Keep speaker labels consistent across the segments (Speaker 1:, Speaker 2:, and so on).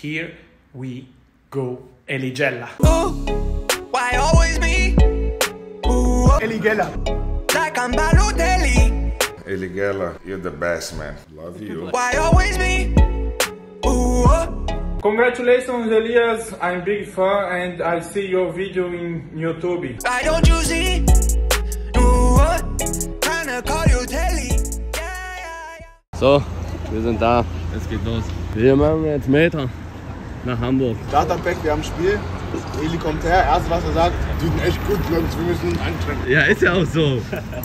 Speaker 1: here we go. Eligella.
Speaker 2: Why always me? Ooh,
Speaker 1: Eligella.
Speaker 2: like I'm Balotelli.
Speaker 3: Eligella, you're the best, man. Love you.
Speaker 2: Why always me? Ooh,
Speaker 4: Congratulations, Elias. I'm big fan and I see your video in YouTube.
Speaker 2: why don't you see? Ooh, tryna call you Telly. Yeah, yeah, yeah.
Speaker 5: So, wir sind da. Es geht los. Wir machen jetzt Meter nach Hamburg.
Speaker 6: Starterpack, wir haben ein Spiel. Eli kommt her, erst was er sagt, die sind echt gut, Jungs, wir müssen uns anstrengen.
Speaker 5: Ja, ist ja auch so.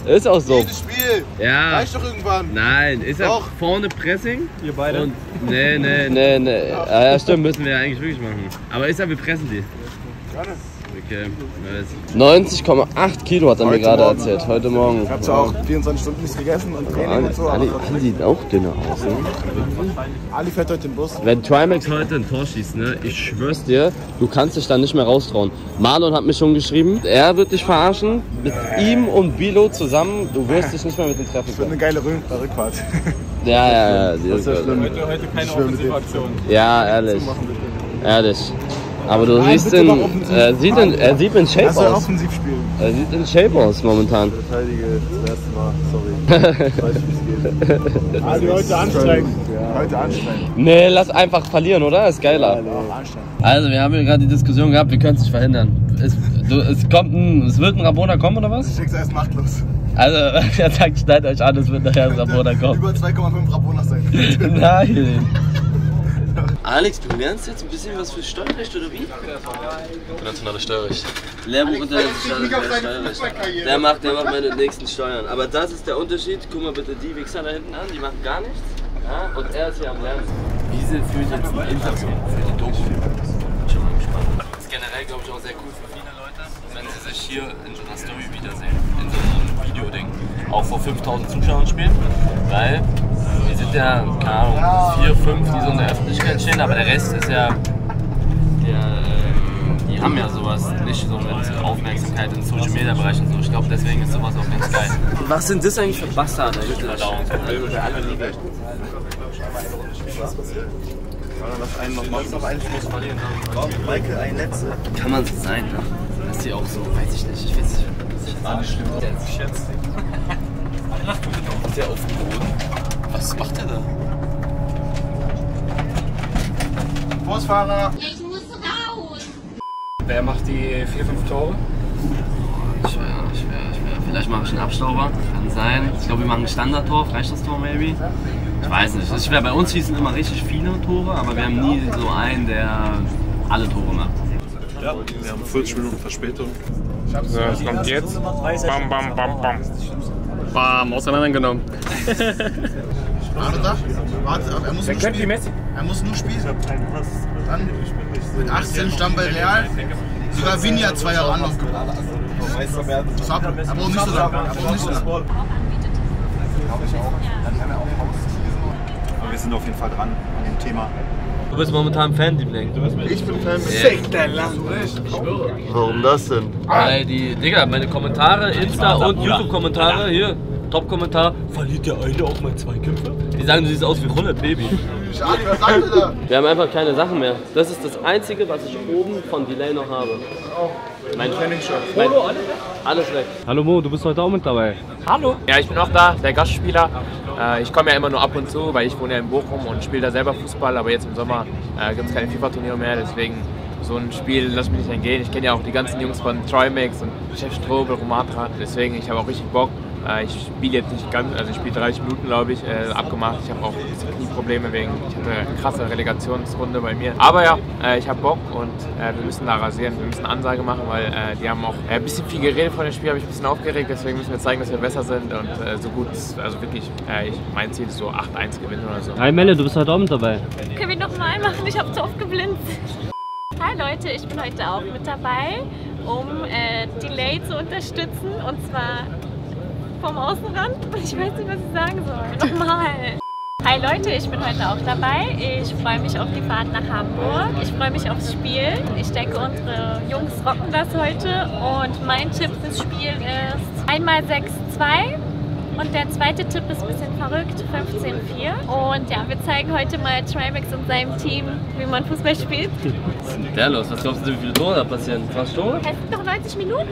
Speaker 5: Ist auch so.
Speaker 6: Jedes Spiel,
Speaker 5: Ja.
Speaker 6: reicht doch irgendwann.
Speaker 5: Nein, ist ja
Speaker 6: Doch.
Speaker 5: vorne Pressing. Ihr beide? Und, nee, nee, nee, nee. Ja, ja, stimmt, müssen wir ja eigentlich wirklich machen. Aber ist ja, wir pressen die.
Speaker 6: Gerne.
Speaker 5: Okay, nice. 90,8 Kilo hat er mir
Speaker 6: Heute
Speaker 5: gerade
Speaker 6: Morgen.
Speaker 5: erzählt, heute Morgen.
Speaker 6: Ich hab zwar auch 24 Stunden nichts gegessen und Training
Speaker 5: Ali,
Speaker 6: und so,
Speaker 5: Ali, Ali sieht auch dünner aus. Ne?
Speaker 6: Ali fährt heute den Bus.
Speaker 5: Wenn Trimax heute ein Tor schießt, ne, ich schwör's dir, du kannst dich dann nicht mehr raustrauen. Marlon hat mir schon geschrieben, er wird dich verarschen. Mit ihm und Bilo zusammen, du wirst dich nicht mehr mit ihm treffen
Speaker 6: Das wird eine
Speaker 5: können.
Speaker 6: geile Rück- Rückfahrt.
Speaker 5: Ja, ja, ja. die ist gut.
Speaker 4: Heute keine Offensivaktion.
Speaker 5: Ja, ehrlich. Ehrlich. Aber du
Speaker 6: Nein,
Speaker 5: siehst in,
Speaker 6: mach offensiv.
Speaker 5: er sieht in, er sieht in Shape aus.
Speaker 6: offensiv spielen.
Speaker 5: Er sieht in Shape aus momentan.
Speaker 6: Verteidige das erste Mal, sorry. Weiß wie es geht. Ali heute anstrengend. Heute anstrengend.
Speaker 5: Nee, lass einfach verlieren, oder? Ist geiler. Also, wir haben hier gerade die Diskussion gehabt, wir können es nicht verhindern. Es, du, es, kommt ein, es wird ein Rabona kommen, oder was?
Speaker 6: Schicksal ist machtlos.
Speaker 5: Also, er sagt, schneidet euch an, es wird nachher ein Rabona kommen.
Speaker 6: Über 2,5 Rabona sein.
Speaker 5: Nein. Alex, du lernst jetzt ein bisschen was für Steuerrecht oder wie?
Speaker 7: Internationales Steuerrecht.
Speaker 5: Lehrbuch internationales Steuerrecht. Der macht, der macht meine nächsten Steuern. Aber das ist der Unterschied. Guck mal bitte die Wichser da hinten an, die machen gar nichts. Ja? Und er ist hier am Lernen. Wie fühlt jetzt ein Interview für die Doku? Schon mal gespannt. Das ist generell, glaube ich, auch sehr cool für viele Leute, wenn sie sich hier in so einer Story wiedersehen. In so einem Videoding. Auch vor 5000 Zuschauern spielen. Weil wir sind ja, keine Ahnung, vier, fünf, die so in der Öffentlichkeit stehen, aber der Rest ist ja der, ähm, die haben ja sowas nicht so mit Aufmerksamkeit im Social Media Bereich und so. Ich glaube, deswegen ist sowas auch ganz geil. Was sind das eigentlich für Bastarde? Also, der alle Liebe.
Speaker 6: Lass einen noch machen. Noch einen Schluss verlieren. Michael, ein letzter.
Speaker 5: Kann man so sein, ne? Dass die auch so, weiß ich nicht, ich weiß nicht. War nicht schlimm. Der ist. Der auf dem Boden. Was macht der da?
Speaker 6: Busfahrer.
Speaker 8: Ich muss raus.
Speaker 4: Wer macht die 4, 5 Tore?
Speaker 5: Schwer, schwer, schwer. Vielleicht mache ich einen Abstauber. Kann sein. Ich glaube, wir machen ein Standardtor, Freistoßtor maybe. Ich weiß nicht. Das ist schwer. Bei uns schießen immer richtig viele Tore, aber wir haben nie so einen, der alle Tore macht.
Speaker 7: Ja, wir haben 40 Minuten Verspätung.
Speaker 4: So, was kommt jetzt? Bam, bam, bam, bam.
Speaker 7: Bam, auseinandergenommen.
Speaker 6: Warte da. Warte, aber er muss nur.
Speaker 4: Messi?
Speaker 6: Er muss nur spielen. Dann mit 18 Stamm bei Real. Sogar Vini hat zwei Jahre Anlauf gebraucht. Das war, er braucht nicht so lange. Er braucht nicht so lange.
Speaker 9: Aber wir sind auf jeden Fall dran an dem Thema.
Speaker 5: Du bist momentan Fanliebling.
Speaker 6: Ich bin Fan mit
Speaker 9: Warum das denn?
Speaker 5: Weil die, Digga, meine Kommentare, Insta- und YouTube-Kommentare, hier, Top-Kommentar, verliert der eine auch mal zwei Kämpfe? Die sagen, du siehst aus wie Roulette, Baby.
Speaker 6: Ali, was sagt er da?
Speaker 5: Wir haben einfach keine Sachen mehr. Das ist das Einzige, was ich oben von Delay noch habe. Mein Trainingsshirt. Mein, alles weg.
Speaker 7: Hallo Mo, du bist heute auch mit dabei.
Speaker 10: Hallo. Ja, ich bin auch da, der Gastspieler. Äh, ich komme ja immer nur ab und zu, weil ich wohne ja in Bochum und spiele da selber Fußball. Aber jetzt im Sommer äh, gibt es keine FIFA-Turniere mehr, deswegen so ein Spiel lass mich nicht entgehen. Ich kenne ja auch die ganzen Jungs von Trimax und Chef Strobel, Romatra. Deswegen, ich habe auch richtig Bock. Äh, ich spiele jetzt nicht ganz, also ich spiele 30 Minuten, glaube ich, äh, abgemacht. Ich habe auch Knieprobleme wegen, ich hatte eine krasse Relegationsrunde bei mir. Aber ja, äh, ich habe Bock und äh, wir müssen da rasieren, wir müssen Ansage machen, weil äh, die haben auch äh, ein bisschen viel geredet vor dem Spiel, habe ich ein bisschen aufgeregt. Deswegen müssen wir zeigen, dass wir besser sind und äh, so gut, also wirklich, äh, ich, mein Ziel ist so 8-1 gewinnen oder so.
Speaker 7: Hi Melle, du bist heute auch mit dabei.
Speaker 8: Können wir noch mal machen? Ich habe zu oft geblinzt. Hi Leute, ich bin heute auch mit dabei, um äh, Delay zu unterstützen und zwar vom Außenrand. Ich weiß nicht, was ich sagen soll. Nochmal. Hi Leute, ich bin heute auch dabei. Ich freue mich auf die Fahrt nach Hamburg. Ich freue mich aufs Spiel. Ich denke, unsere Jungs rocken das heute. Und mein Tipp fürs Spiel ist einmal 6-2 Und der zweite Tipp ist ein bisschen verrückt, 15-4. Und ja, wir zeigen heute mal Trimax und seinem Team, wie man Fußball spielt.
Speaker 11: Was ist denn der los? Was glaubst du, wie viele Tore da passieren? 20 Tore?
Speaker 8: Es sind doch 90 Minuten.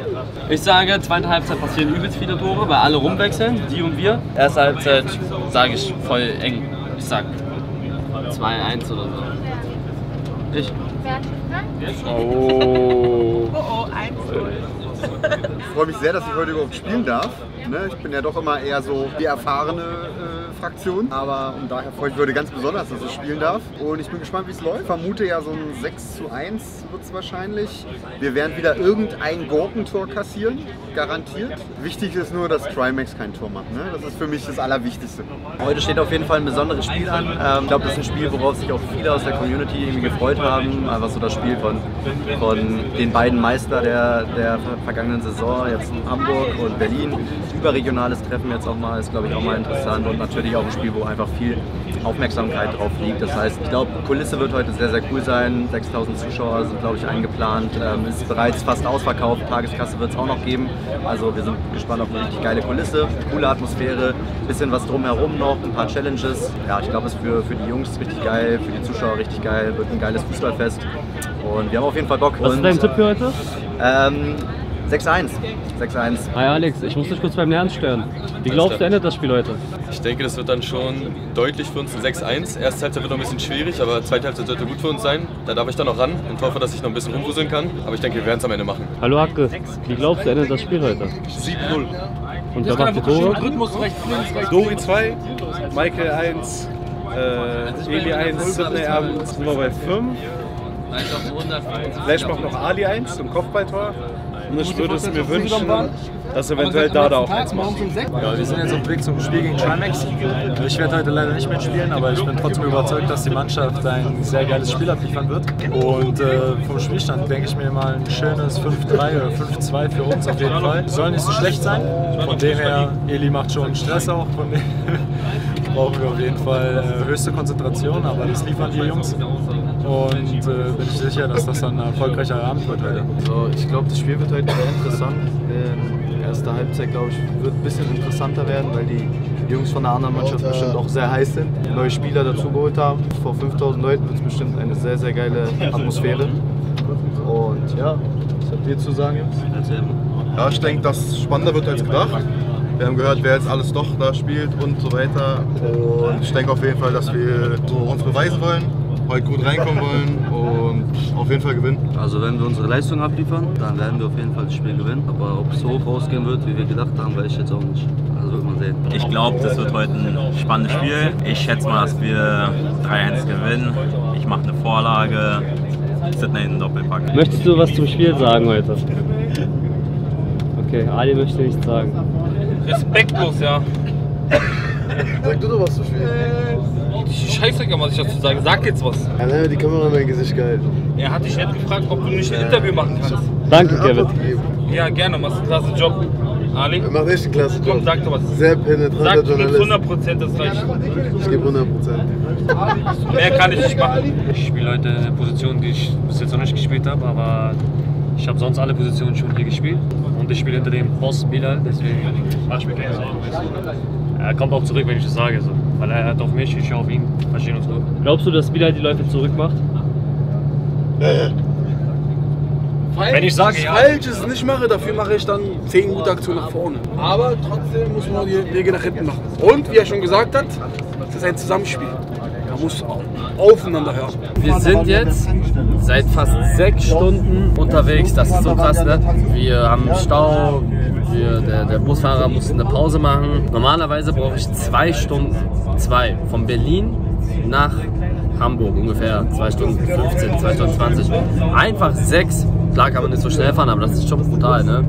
Speaker 11: Ich sage, zweite Halbzeit passieren übelst viele Tore, weil alle rumwechseln, die und wir. Erste Halbzeit sage ich voll eng. Ich sag 2-1 oder so. Ich.
Speaker 8: Wer hat gefragt?
Speaker 12: Oh.
Speaker 8: Oh, oh, 1-0.
Speaker 12: Ich freue mich sehr, dass ich heute überhaupt spielen darf. Ne? Ich bin ja doch immer eher so die erfahrene äh, Fraktion. Aber und daher freue ich mich ganz besonders, dass ich spielen darf. Und ich bin gespannt, wie es läuft. Ich vermute ja so ein 6 zu 1 wird es wahrscheinlich. Wir werden wieder irgendein Gurkentor kassieren, garantiert. Wichtig ist nur, dass Trimax kein Tor macht. Ne? Das ist für mich das Allerwichtigste.
Speaker 13: Heute steht auf jeden Fall ein besonderes Spiel an. Ähm, ich glaube, das ist ein Spiel, worauf sich auch viele aus der Community irgendwie gefreut haben. Einfach so das Spiel von, von den beiden Meister der, der vergangenen Saison, jetzt in Hamburg und Berlin. Überregionales Treffen jetzt auch mal, ist glaube ich auch mal interessant und natürlich auch ein Spiel, wo einfach viel Aufmerksamkeit drauf liegt. Das heißt, ich glaube, Kulisse wird heute sehr, sehr cool sein. 6000 Zuschauer sind, glaube ich, eingeplant. Ähm, ist bereits fast ausverkauft. Tageskasse wird es auch noch geben. Also wir sind gespannt auf eine richtig geile Kulisse, coole Atmosphäre, bisschen was drumherum noch, ein paar Challenges. Ja, ich glaube, es ist für, für die Jungs richtig geil, für die Zuschauer richtig geil, wird ein geiles Fußballfest. Und wir haben auf jeden Fall Bock.
Speaker 7: Was ist
Speaker 13: Und,
Speaker 7: dein Tipp für heute?
Speaker 13: Ähm, 6-1. 6-1.
Speaker 7: Hi Alex, ich muss dich kurz beim Lernen stören. Wie glaubst du, endet das Spiel heute?
Speaker 14: Ich denke, das wird dann schon deutlich für uns ein 6-1. Erste Halbzeit wird noch ein bisschen schwierig, aber zweite Halbzeit sollte gut für uns sein. Da darf ich dann noch ran und hoffe, dass ich noch ein bisschen rumwuseln kann. Aber ich denke, wir werden es am Ende machen.
Speaker 7: Hallo Hacke, wie glaubst du, endet das Spiel heute?
Speaker 14: 7-0.
Speaker 7: Und wer macht die Tore?
Speaker 15: Dori 2, Michael 1, äh, Eli 1, Sidney Abend sind wir bei 5. Vielleicht macht noch Ali 1 zum Kopfballtor. Und ich würde es mir wünschen, dass eventuell Dada auch eins macht.
Speaker 16: Ja, wir sind jetzt auf dem Weg zum Spiel gegen Trimax. Ich werde heute leider nicht mitspielen, aber ich bin trotzdem überzeugt, dass die Mannschaft ein sehr geiles Spiel abliefern wird. Und äh, vom Spielstand denke ich mir mal ein schönes 5-3 oder 5-2 für uns auf jeden Fall. Soll nicht so schlecht sein. Von dem her, Eli macht schon Stress auch. Von dem brauchen wir auf jeden Fall äh, höchste Konzentration, aber das liefern die Jungs. Und äh, bin ich sicher, dass das dann ein erfolgreicher Abend wird heute.
Speaker 17: So, ich glaube, das Spiel wird heute sehr interessant. Ähm, erste Halbzeit, glaube ich, wird ein bisschen interessanter werden, weil die Jungs von der anderen Mannschaft bestimmt auch sehr heiß sind, neue Spieler dazugeholt haben. Vor 5000 Leuten wird es bestimmt eine sehr, sehr geile Atmosphäre. Und ja, was habt ihr zu sagen, Jungs?
Speaker 18: Ja, ich denke, dass es spannender wird als gedacht. Wir haben gehört, wer jetzt alles doch da spielt und so weiter. Und ich denke auf jeden Fall, dass wir so uns beweisen wollen, heute gut reinkommen wollen und auf jeden Fall gewinnen.
Speaker 11: Also wenn wir unsere Leistung abliefern, dann werden wir auf jeden Fall das Spiel gewinnen. Aber ob es so hoch rausgehen wird, wie wir gedacht haben, weiß ich jetzt auch nicht. Also wird man sehen.
Speaker 19: Ich glaube, das wird heute ein spannendes Spiel. Ich schätze mal, dass wir 3-1 gewinnen. Ich mache eine Vorlage. Sidney einen Doppelpack.
Speaker 7: Möchtest du was zum Spiel sagen heute? Okay, Ali möchte nichts sagen.
Speaker 20: Respektlos, ja.
Speaker 21: Sag du doch was zu spielen.
Speaker 20: Scheißegal, was ich dazu sage. Sag jetzt was.
Speaker 21: Ja, ne, die Kamera in mein Gesicht gehalten.
Speaker 20: Er hat dich nicht gefragt, ob du nicht ein Interview machen kannst.
Speaker 7: Danke, Kevin.
Speaker 20: Ja, gerne, machst einen klasse Job. Ali?
Speaker 21: Er macht echt einen klasse Job.
Speaker 20: Komm, sag doch was.
Speaker 21: Sehr penetranter
Speaker 20: Sag,
Speaker 21: Journalist.
Speaker 20: 100%, das reicht.
Speaker 21: Ich gebe 100%.
Speaker 20: Mehr kann ich nicht machen.
Speaker 22: Ich spiele heute eine Position, die ich bis jetzt noch nicht gespielt habe, aber ich habe sonst alle Positionen schon hier gespielt. Und ich spiele hinter dem Boss Bilal, deswegen mache ich mir keine Sorgen. Er kommt auch zurück, wenn ich das sage, so. weil er hat auf mich, ich auf ihn. Verstehen uns gut.
Speaker 7: Glaubst du, dass Bilal die Läufe zurückmacht?
Speaker 22: Wenn ich sage, ja.
Speaker 6: Falsches nicht mache, dafür mache ich dann 10 gute Aktionen nach vorne. Aber trotzdem muss man die Wege nach hinten machen. Und wie er schon gesagt hat, es ist ein Zusammenspiel. Man muss aufeinander hören.
Speaker 5: Wir sind jetzt seit fast sechs Stunden unterwegs. Das ist so krass, ne? Wir haben Stau. Wir, der, der Busfahrer musste eine Pause machen. Normalerweise brauche ich zwei Stunden. Zwei. Von Berlin nach Hamburg ungefähr. Zwei Stunden 15, zwei Stunden 20. Einfach sechs. Klar kann man nicht so schnell fahren, aber das ist schon brutal, ne?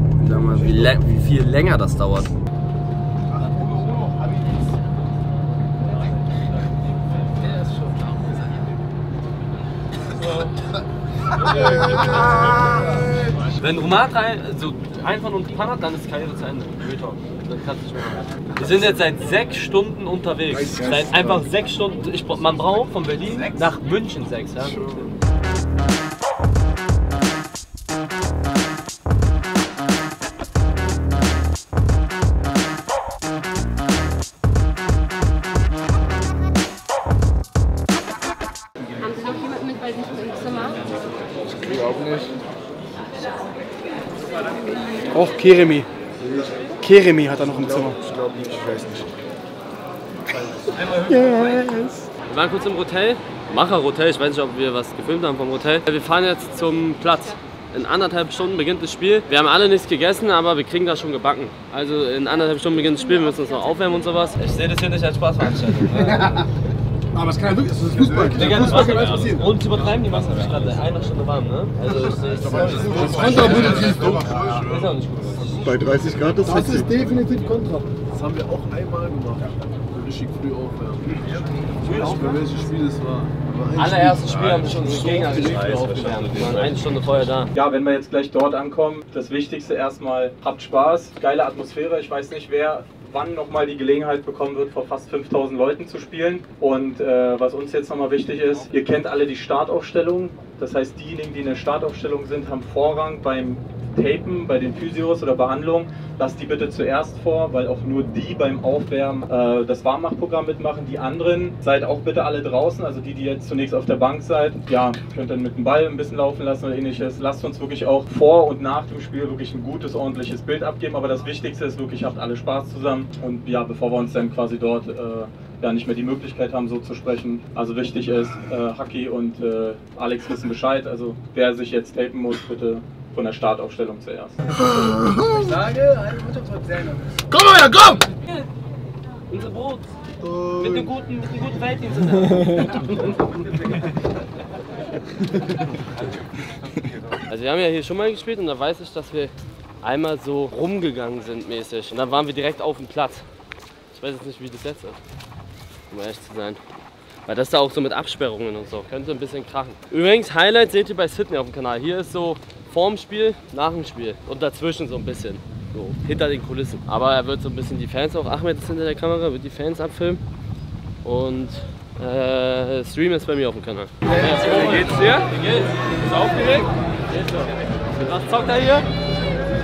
Speaker 5: Wie, lä- wie viel länger das dauert. Wenn Romat rein, so einfach nur ein Pan hat, dann ist Karriere zu Ende. Real Talk. Dann kannst du nicht mehr machen. Wir sind jetzt seit sechs Stunden unterwegs. Seit einfach sechs Stunden. Ich, man braucht von Berlin nach München sechs. Ja?
Speaker 6: Och, Keremi. Keremi hat er noch im Zimmer.
Speaker 21: Ich glaube nicht, ich weiß nicht.
Speaker 6: Yes.
Speaker 5: Wir waren kurz im Hotel, Macher Hotel, ich weiß nicht, ob wir was gefilmt haben vom Hotel. Wir fahren jetzt zum Platz. In anderthalb Stunden beginnt das Spiel. Wir haben alle nichts gegessen, aber wir kriegen das schon gebacken. Also in anderthalb Stunden beginnt das Spiel, wir müssen uns noch aufwärmen und sowas. Ich sehe das hier nicht als Spaßveranstaltung.
Speaker 6: Aber es kann ja wirklich, es ist Fußball.
Speaker 5: Digga,
Speaker 6: Fußball
Speaker 5: Wasser,
Speaker 6: kann alles passieren.
Speaker 5: Und sie übertreiben die Wasser, ist gerade eine Stunde warm, ne? Also es.
Speaker 21: Das kontraproduktiv, du.
Speaker 5: Ist auch nicht gut.
Speaker 21: Bei 30 Grad ist
Speaker 6: Das ist definitiv Kontra.
Speaker 21: Das haben wir auch einmal gemacht. Richtig früh aufwärmen. Mehr, welches Spiel es war.
Speaker 5: Allerersten
Speaker 21: Spiel-
Speaker 5: haben wir schon
Speaker 21: So
Speaker 5: Gegner aufgewärmt. Wir waren eine Stunde vorher da.
Speaker 4: Ja, wenn wir jetzt gleich dort ankommen, das Wichtigste erstmal, habt Spaß, geile Atmosphäre. Ich weiß nicht, wer wann nochmal die Gelegenheit bekommen wird, vor fast 5000 Leuten zu spielen. Und äh, was uns jetzt nochmal wichtig ist, ihr kennt alle die Startaufstellung. Das heißt, diejenigen, die in der Startaufstellung sind, haben Vorrang beim Tapen, bei den Physios oder Behandlungen. Lasst die bitte zuerst vor, weil auch nur die beim Aufwärmen äh, das Warmmachprogramm mitmachen. Die anderen seid auch bitte alle draußen, also die, die jetzt zunächst auf der Bank seid. Ja, könnt dann mit dem Ball ein bisschen laufen lassen oder ähnliches. Lasst uns wirklich auch vor und nach dem Spiel wirklich ein gutes, ordentliches Bild abgeben. Aber das Wichtigste ist wirklich, habt alle Spaß zusammen. Und ja, bevor wir uns dann quasi dort äh, ja nicht mehr die Möglichkeit haben, so zu sprechen. Also wichtig ist, äh, Haki und äh, Alex wissen Bescheid. Also wer sich jetzt tapen muss, bitte von der Startaufstellung zuerst.
Speaker 6: Ich sage, eine nervös.
Speaker 5: Komm mal her, komm! Unser Brot. Mit dem guten, mit dem guten Also wir haben ja hier schon mal gespielt und da weiß ich, dass wir einmal so rumgegangen sind mäßig. Und dann waren wir direkt auf dem Platz. Ich weiß jetzt nicht, wie das jetzt ist. Um ehrlich zu sein. Weil das da auch so mit Absperrungen und so. Könnte ein bisschen krachen. Übrigens, Highlight seht ihr bei Sydney auf dem Kanal. Hier ist so vorm Spiel, nach dem Spiel. Und dazwischen so ein bisschen. So, hinter den Kulissen. Aber er wird so ein bisschen die Fans auch, Ahmed ist hinter der Kamera, wird die Fans abfilmen. Und äh, Stream ist bei mir auf dem Kanal. Wie geht's dir? Wie geht's? Bist du aufgeregt? Mit was zockt er hier?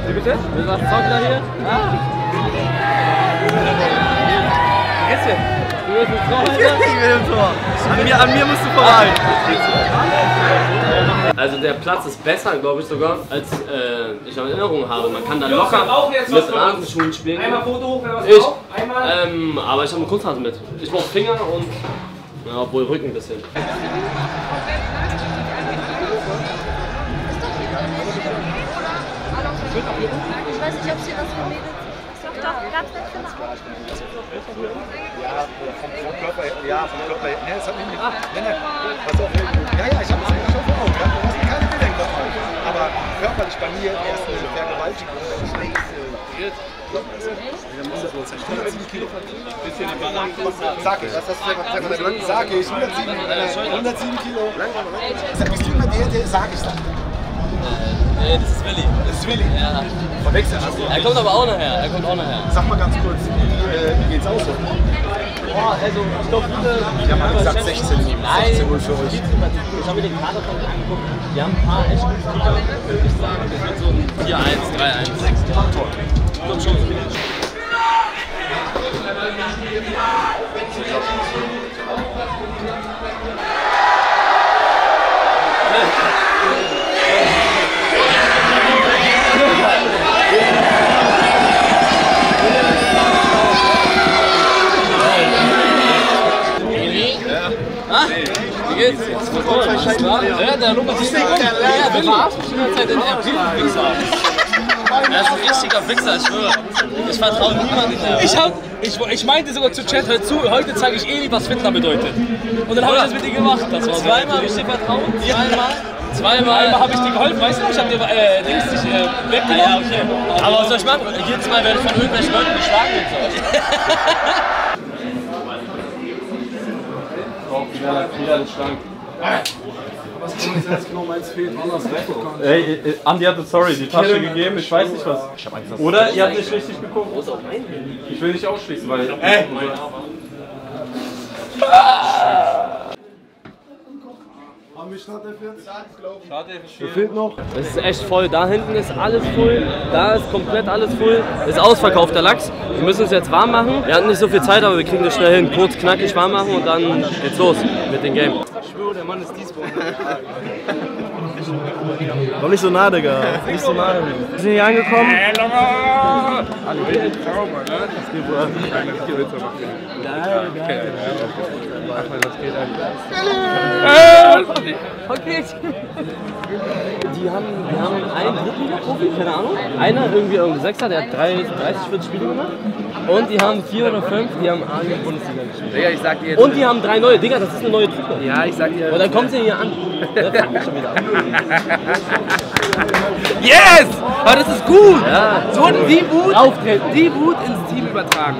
Speaker 5: Wie bitte? Mit was zockt er hier? Ah. Wie geht's dir? Du bist im Tor, Alter?
Speaker 13: Ich will im Tor. An mir, an mir musst du vorbei.
Speaker 5: Also der Platz ist besser, glaube ich sogar, als äh, ich in Erinnerung habe. Man kann da locker
Speaker 15: was
Speaker 5: mit
Speaker 15: uns.
Speaker 5: Rasenschuhen spielen.
Speaker 15: Einmal Foto hoch, wer was
Speaker 5: Ich?
Speaker 15: braucht. Einmal.
Speaker 5: Ähm, aber ich habe einen Kunstrasen mit. Ich brauche Finger und ja, obwohl Rücken ein bisschen.
Speaker 8: Ich weiß nicht, ob sie das für Mädels
Speaker 18: Ja, vom, vom Körper, ja, vom Körper, ne, das hat mich nicht. Pass auf, ja, ja, ich habe eigentlich schon vor Augen, ja, du hast keine Bilder im Kopf, aber körperlich bei mir erst eine Vergewaltigung, ich äh, Sag ich, was hast du gesagt? Sag ich, 107, äh, 107 Kilo. Sag, bist du immer der, der sag ich dann?
Speaker 5: Nee, das ist Willi.
Speaker 18: Das ist Willi?
Speaker 5: Ja.
Speaker 18: Verwechselt hast du?
Speaker 5: Er kommt aber auch nachher. Er kommt auch nachher.
Speaker 18: Sag mal ganz kurz, wie, äh, wie geht's aus?
Speaker 5: Boah, also ich glaube viele.
Speaker 18: Die haben alle gesagt 16 Minuten,
Speaker 5: Nein,
Speaker 18: 16 Uhr für euch.
Speaker 5: Ich habe mir den Kader von angeguckt. Die haben ein paar echt gute Spieler. Würde ich sagen, das wird so ein 4-1, 3-1. Tor. Kommt schon. Ah, wie geht's? Ja, der Lukas ist rum. Ja, der verarscht mich die ganze Zeit in RP-Wichser. Er ist ein richtiger Wichser, ich schwöre. Ich vertraue niemandem mehr.
Speaker 15: Ich, hab, ich, ich meinte sogar zu Chat, hör zu, heute zeige ich eh, was Fitner bedeutet. Und dann habe ich das mit dir gemacht. Das war
Speaker 5: Zweimal habe ich dir vertraut. Zweimal. Zweimal.
Speaker 15: Einmal habe ich dir geholfen, weißt du? Ich habe dir äh, Dings dich äh, weggenommen.
Speaker 5: Ja, okay. Aber was soll ich machen? Jedes Mal werde ich von irgendwelchen Leuten geschlagen und so.
Speaker 6: Was kann ich jetzt genau meins fehlt? Anders weggekommen.
Speaker 16: Ey, äh, Andi hatte, sorry, die Tasche gegeben, ich weiß nicht was. Oder ihr habt nicht richtig geguckt. Ich will nicht ausschließen, weil. Ey!
Speaker 21: Haben wir Startelf jetzt?
Speaker 16: Startelf
Speaker 21: fehlt noch?
Speaker 5: Es ist echt voll. Da hinten ist alles voll. Da ist komplett alles voll. Ist ausverkauft der Lachs. Wir müssen uns jetzt warm machen. Wir hatten nicht so viel Zeit, aber wir kriegen das schnell hin. Kurz, knackig warm machen und dann geht's los mit dem Game.
Speaker 23: Ich schwöre, der Mann ist Diesborn.
Speaker 15: Komm nicht so nah, Digga. Nicht so nah. Wir sind hier angekommen.
Speaker 23: Alle Welt Zauber, ne? Das geht wohl. Ich geh Witze machen.
Speaker 15: Geil, geil.
Speaker 23: Ach, das geht
Speaker 15: Äh,
Speaker 23: Okay.
Speaker 5: Die haben, die haben einen Drittliga-Profi, keine Ahnung. Einer irgendwie irgendein Sechser, der hat 30, 40 Spiele gemacht. Und die haben vier oder fünf, die haben A-Bundesliga gespielt.
Speaker 23: Digga, ich sag dir jetzt.
Speaker 5: Und die haben drei neue. Digga, das ist eine neue Truppe.
Speaker 23: Ja, ich sag dir.
Speaker 5: Und dann kommt sie hier an. Das fängt schon wieder an.
Speaker 23: Yes! Aber das ist gut!
Speaker 5: Ja.
Speaker 23: So die Wut, die Wut ins Team übertragen.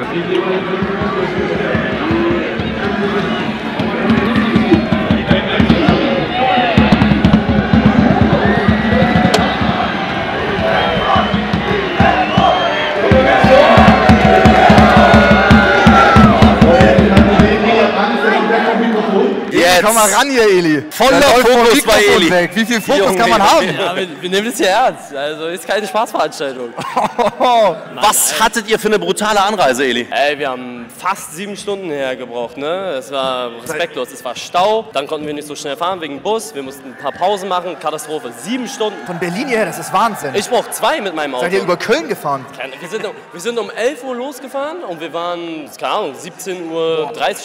Speaker 9: Jetzt. Komm mal ran hier, Eli.
Speaker 5: Voller Fokus bei Eli.
Speaker 9: Weg. Wie viel Fokus
Speaker 5: Junge,
Speaker 9: kann man haben?
Speaker 5: Ja, wir, wir nehmen das hier ernst. Also ist keine Spaßveranstaltung.
Speaker 14: Was hattet ihr für eine brutale Anreise, Eli?
Speaker 5: Ey, wir haben fast sieben Stunden hergebraucht, ne? Es war respektlos. Es war Stau, dann konnten wir nicht so schnell fahren wegen Bus. Wir mussten ein paar Pausen machen. Katastrophe. Sieben Stunden.
Speaker 2: Von Berlin hierher, das ist Wahnsinn.
Speaker 5: Ich brauche zwei mit meinem Auto.
Speaker 2: Seid ihr über Köln gefahren?
Speaker 5: Wir sind, um- wir sind um 11 Uhr losgefahren und wir waren, keine Ahnung, 17.30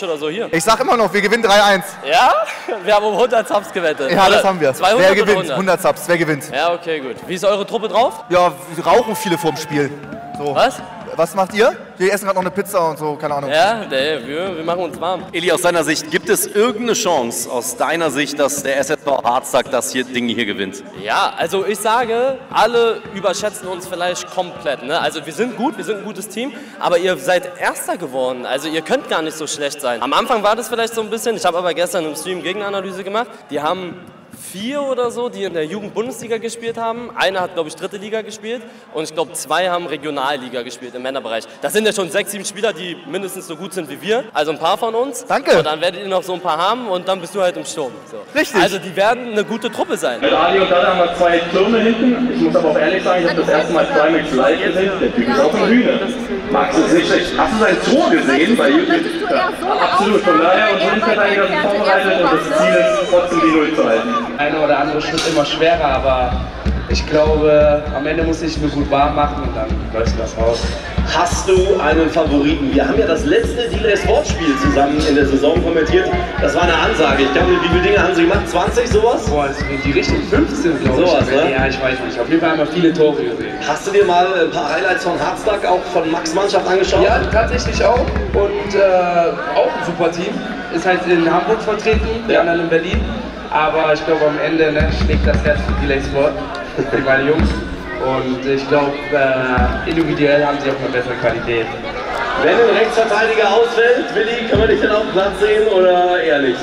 Speaker 5: Uhr oder so hier.
Speaker 2: Ich sag immer noch, wir gewinnen 3-1.
Speaker 5: Ja? Wir haben um 100 Subs gewettet.
Speaker 2: Ja, das haben wir.
Speaker 5: 200
Speaker 2: Wer gewinnt?
Speaker 5: 100?
Speaker 2: 100 Subs. Wer gewinnt?
Speaker 5: Ja, okay, gut. Wie ist eure Truppe drauf?
Speaker 2: Ja, wir rauchen viele vorm Spiel. So.
Speaker 5: Was?
Speaker 2: Was macht ihr? Wir essen gerade noch eine Pizza und so, keine Ahnung.
Speaker 5: Ja, der, wir, wir machen uns warm.
Speaker 14: Eli, aus deiner Sicht, gibt es irgendeine Chance aus deiner Sicht, dass der SSV Harztag das hier, Ding hier gewinnt?
Speaker 5: Ja, also ich sage, alle überschätzen uns vielleicht komplett. Ne? Also wir sind gut, wir sind ein gutes Team, aber ihr seid Erster geworden. Also ihr könnt gar nicht so schlecht sein. Am Anfang war das vielleicht so ein bisschen, ich habe aber gestern im Stream Gegenanalyse gemacht. Die haben vier oder so, die in der Jugend-Bundesliga gespielt haben. Einer hat, glaube ich, dritte Liga gespielt und ich glaube, zwei haben Regionalliga gespielt im Männerbereich. Das sind ja schon sechs, sieben Spieler, die mindestens so gut sind wie wir. Also ein paar von uns.
Speaker 2: Danke.
Speaker 5: Und dann werdet ihr noch so ein paar haben und dann bist du halt im Sturm. So.
Speaker 2: Richtig.
Speaker 5: Also die werden eine gute Truppe sein.
Speaker 4: Mit Ali und Dada haben wir zwei Türme hinten. Ich muss aber auch ehrlich sagen, ich habe das erste Mal Climax live gesehen. Der Typ ist auf der Bühne. Max ist nicht schlecht. Hast du sein Tor gesehen bei YouTube? Ja, absolut. Von daher, unsere Innenverteidiger sind vorbereitet und das Ziel ist, trotzdem die Null zu halten.
Speaker 23: Eine oder andere Schritt immer schwerer, aber ich glaube, am Ende muss ich nur gut warm machen und dann läuft das raus.
Speaker 14: Hast du einen Favoriten? Wir haben ja das letzte Delay Sportspiel zusammen in der Saison kommentiert. Das war eine Ansage. Ich glaube, wie viele Dinge haben sie gemacht? 20 sowas?
Speaker 23: Boah, es sind die Richtung 15, glaube ich.
Speaker 14: Sowas, ne?
Speaker 23: Ja, ich weiß nicht. Auf jeden Fall haben wir viele Tore gesehen.
Speaker 14: Hast du dir mal ein paar Highlights von Harztag auch von Max Mannschaft angeschaut?
Speaker 23: Ja, tatsächlich auch. Und äh, auch ein super Team. Ist halt in Hamburg vertreten, die anderen in Berlin. Aber ich glaube, am Ende ne, schlägt das Herz für Delay Sport, für meine Jungs. Und ich glaube, äh, individuell haben sie auch eine bessere Qualität.
Speaker 14: Wenn ein Rechtsverteidiger ausfällt, Willi, können wir dich dann auf dem Platz sehen oder eher nicht?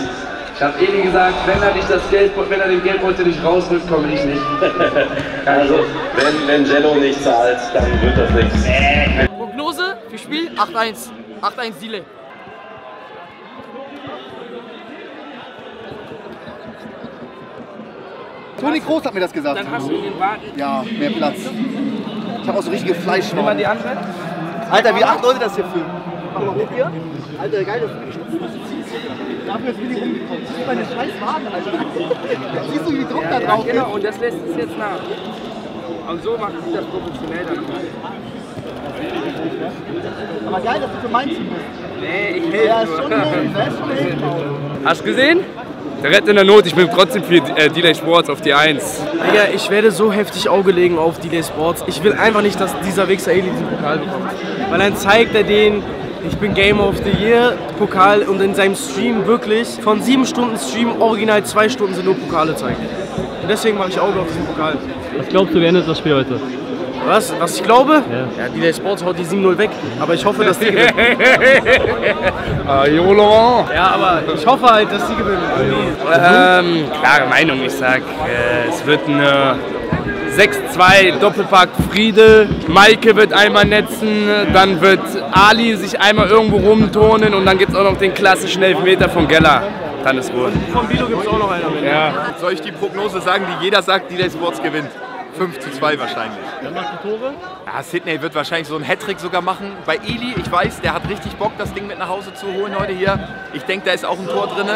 Speaker 23: Ich habe Eli gesagt, wenn er, nicht das Geld, wenn er den Geldbeutel nicht rausrückt, komme ich nicht.
Speaker 14: Also, wenn, wenn Jello nicht zahlt, dann wird das nichts.
Speaker 24: Prognose für Spiel 8-1. 8-1 Ziele.
Speaker 2: Toni Kroos hat mir das gesagt.
Speaker 23: Dann hast du den Wagen.
Speaker 2: Ja, mehr Platz. Ich habe auch so richtige Fleisch.
Speaker 23: Nimm mal die andere.
Speaker 2: Alter, wie acht Leute das hier filmen. Mach mal mit hier. Alter, geil, dass du mich Dafür ist Willi rumgekommen. Sieh meine scheiß Wagen, Alter. Siehst du, wie Druck da
Speaker 23: Ja,
Speaker 2: drauf
Speaker 23: genau,
Speaker 2: ist?
Speaker 23: und das lässt es jetzt nach. Und so macht sie das professionell dann.
Speaker 2: Aber geil, dass du für mein Team bist.
Speaker 23: Nee, ich helfe
Speaker 2: Ja, ist schon das ist schon helfen.
Speaker 23: Hast du gesehen? Der Rett in der Not, ich bin trotzdem für äh, Delay Sports auf die 1.
Speaker 25: Digga, ich werde so heftig Auge legen auf Delay Sports. Ich will einfach nicht, dass dieser Wichser Eli diesen Pokal bekommt. Weil dann zeigt er den, ich bin Game of the Year Pokal und in seinem Stream wirklich von sieben Stunden Stream original zwei Stunden sind nur Pokale zeigen. Und deswegen mache ich Auge auf diesen Pokal.
Speaker 7: Was glaubst du, wer endet das Spiel heute?
Speaker 25: Was? Was ich glaube?
Speaker 7: Ja.
Speaker 25: Ja, Delay Sports haut die 7-0 weg. Aber ich hoffe, dass die gewinnen.
Speaker 23: ah, jo, Laurent.
Speaker 25: Ja, aber ich hoffe halt, dass die gewinnen.
Speaker 23: Ähm, klare Meinung, ich sag, äh, es wird eine 6-2 Doppelpack Friede. Maike wird einmal netzen, dann wird Ali sich einmal irgendwo rumturnen und dann gibt es auch noch den klassischen Elfmeter von Geller. Dann ist gut.
Speaker 25: Von Bilo gibt es auch noch einer mit.
Speaker 23: Ja.
Speaker 9: Soll ich die Prognose sagen, die jeder sagt, Delay Sports gewinnt? 5 zu 2 wahrscheinlich.
Speaker 7: Wer macht die Tore?
Speaker 9: Ja, Sidney wird wahrscheinlich so einen Hattrick sogar machen. Bei Eli, ich weiß, der hat richtig Bock, das Ding mit nach Hause zu holen heute hier. Ich denke, da ist auch ein Tor drin.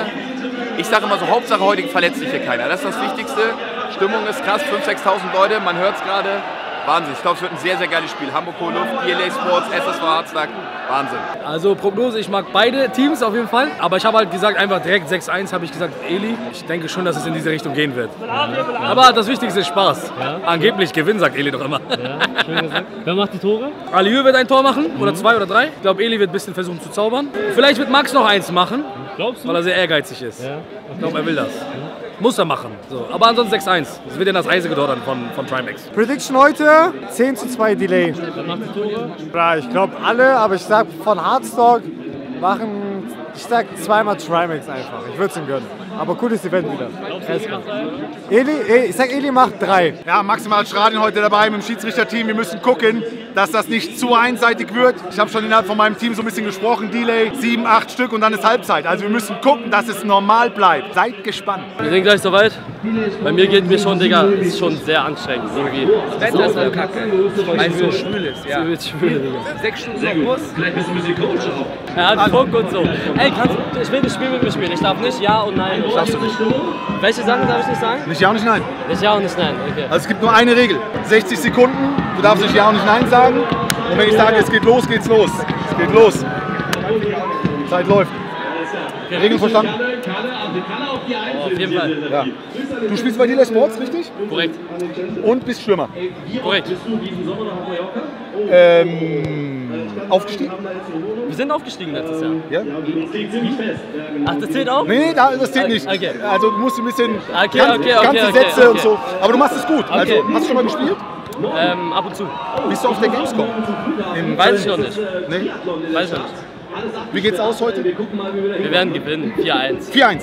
Speaker 9: Ich sage immer so, Hauptsache heute verletzt sich hier keiner. Das ist das Wichtigste. Stimmung ist krass, 5.000, 6.000 Leute, man hört es gerade. Wahnsinn. Ich glaube, es wird ein sehr, sehr geiles Spiel. Hamburg Luft, DLA Sports, SSV Harzlack. Wahnsinn.
Speaker 15: Also Prognose, ich mag beide Teams auf jeden Fall. Aber ich habe halt gesagt, einfach direkt 6-1 habe ich gesagt, Eli. Ich denke schon, dass es in diese Richtung gehen wird. Aber das Wichtigste ist Spaß. Angeblich gewinnen, sagt Eli doch immer.
Speaker 5: Wer macht die Tore?
Speaker 15: Aliou wird ein Tor machen, oder zwei oder drei. Ich glaube, Eli wird ein bisschen versuchen zu zaubern. Vielleicht wird Max noch eins machen,
Speaker 5: Glaubst du?
Speaker 15: weil er sehr ehrgeizig ist. Ich glaube, er will das. Muss er machen. So. Aber ansonsten 6-1. Das wird ja das Eise gedauert von, von Trimax.
Speaker 26: Prediction heute 10 zu 2 Delay. Ja, ich glaube alle, aber ich sag von Hardstock machen, ich sag zweimal Trimax einfach. Ich würde es ihm gönnen. Aber cooles Event wieder. Eli, ich sag Eli macht drei.
Speaker 18: Ja, maximal Stradien heute dabei mit dem Schiedsrichterteam. Wir müssen gucken, dass das nicht zu einseitig wird. Ich habe schon innerhalb von meinem Team so ein bisschen gesprochen. Delay, sieben, acht Stück und dann ist Halbzeit. Also wir müssen gucken, dass es normal bleibt. Seid gespannt.
Speaker 5: Wir sind gleich soweit. Bei mir geht mir schon, Digga, ist schon sehr anstrengend irgendwie.
Speaker 23: Das Wetter ist halt kacke, weil es so schwül ist. Ja.
Speaker 5: Es wird schwül, Digga.
Speaker 23: Sechs Stunden am Bus.
Speaker 27: Vielleicht bist du ein bisschen Coach auch.
Speaker 5: Er hat Funk und so. Ey, kannst, ich will das Spiel mit mir spielen. Ich darf nicht Ja und Nein.
Speaker 18: Darfst du nicht.
Speaker 5: Welche Sachen darf ich nicht sagen?
Speaker 18: Nicht Ja und nicht Nein.
Speaker 5: Nicht Ja und nicht Nein. Okay.
Speaker 18: Also es gibt nur eine Regel. 60 Sekunden, du darfst nicht Ja und nicht Nein sagen. Und wenn ich sage, es geht los, geht's los. Es geht los. Zeit läuft. Regeln verstanden?
Speaker 5: Oh, auf jeden Fall.
Speaker 18: Ja. Du spielst bei Dealer Sports, richtig?
Speaker 5: Korrekt.
Speaker 18: Und bist Stürmer.
Speaker 5: Korrekt.
Speaker 18: Ähm, aufgestiegen?
Speaker 5: Wir sind aufgestiegen letztes Jahr.
Speaker 18: Ja?
Speaker 5: Ach, das zählt auch?
Speaker 18: Nee, da- das zählt nicht.
Speaker 5: Okay.
Speaker 18: Also du musst ein bisschen
Speaker 5: Okay,
Speaker 18: ganz-
Speaker 5: okay, okay,
Speaker 18: ganze Sätze und so. Aber du machst es gut. Also hast du schon mal gespielt?
Speaker 5: Ähm, ab und zu.
Speaker 18: Bist du auf der Gamescom?
Speaker 5: Weiß ich noch nicht.
Speaker 18: Nee?
Speaker 5: Weiß ich noch nicht.
Speaker 18: Wie geht's aus heute?
Speaker 5: Wir werden gewinnen. 4-1.
Speaker 18: 4-1.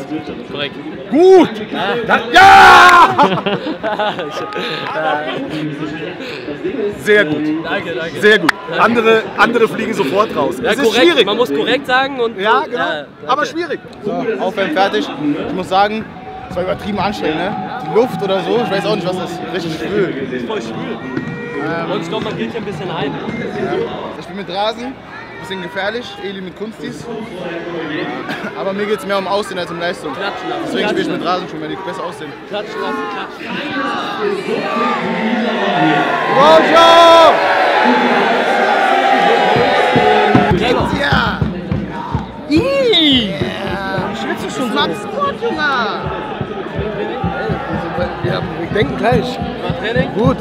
Speaker 5: Korrekt.
Speaker 18: Gut!
Speaker 5: Ja!
Speaker 18: Ja! Sehr gut.
Speaker 5: Danke, danke.
Speaker 18: Sehr gut. Andere, andere fliegen sofort raus.
Speaker 5: Ja,
Speaker 18: es ist
Speaker 5: korrekt.
Speaker 18: schwierig.
Speaker 5: Man muss korrekt sagen und.
Speaker 18: Ja, genau.
Speaker 5: Ja,
Speaker 18: Aber schwierig. So, Aufwärmen fertig. Ich muss sagen, es war übertrieben anstrengend. Ne? Die Luft oder so, ich weiß auch nicht, was das ist. Richtig schwül.
Speaker 5: ist voll schwül.
Speaker 18: Ähm,
Speaker 5: Und ich glaube, man geht hier ein bisschen ein.
Speaker 18: Ja. Ich bin mit Rasen, bisschen gefährlich, Eli mit Kunstis. Aber mir geht es mehr um Aussehen als um Leistung.
Speaker 5: Klatschen lassen.
Speaker 18: Deswegen spiele ich mit Rasen schon, wenn ich besser aussehen.
Speaker 5: Klatschen lassen, klatschen.
Speaker 18: Roger!
Speaker 26: Ja!
Speaker 5: Ih!
Speaker 26: Schwitzt du schon so?
Speaker 18: Max Sport, Junge!
Speaker 26: Ja, wir denken gleich.
Speaker 5: War Training?
Speaker 26: Gut.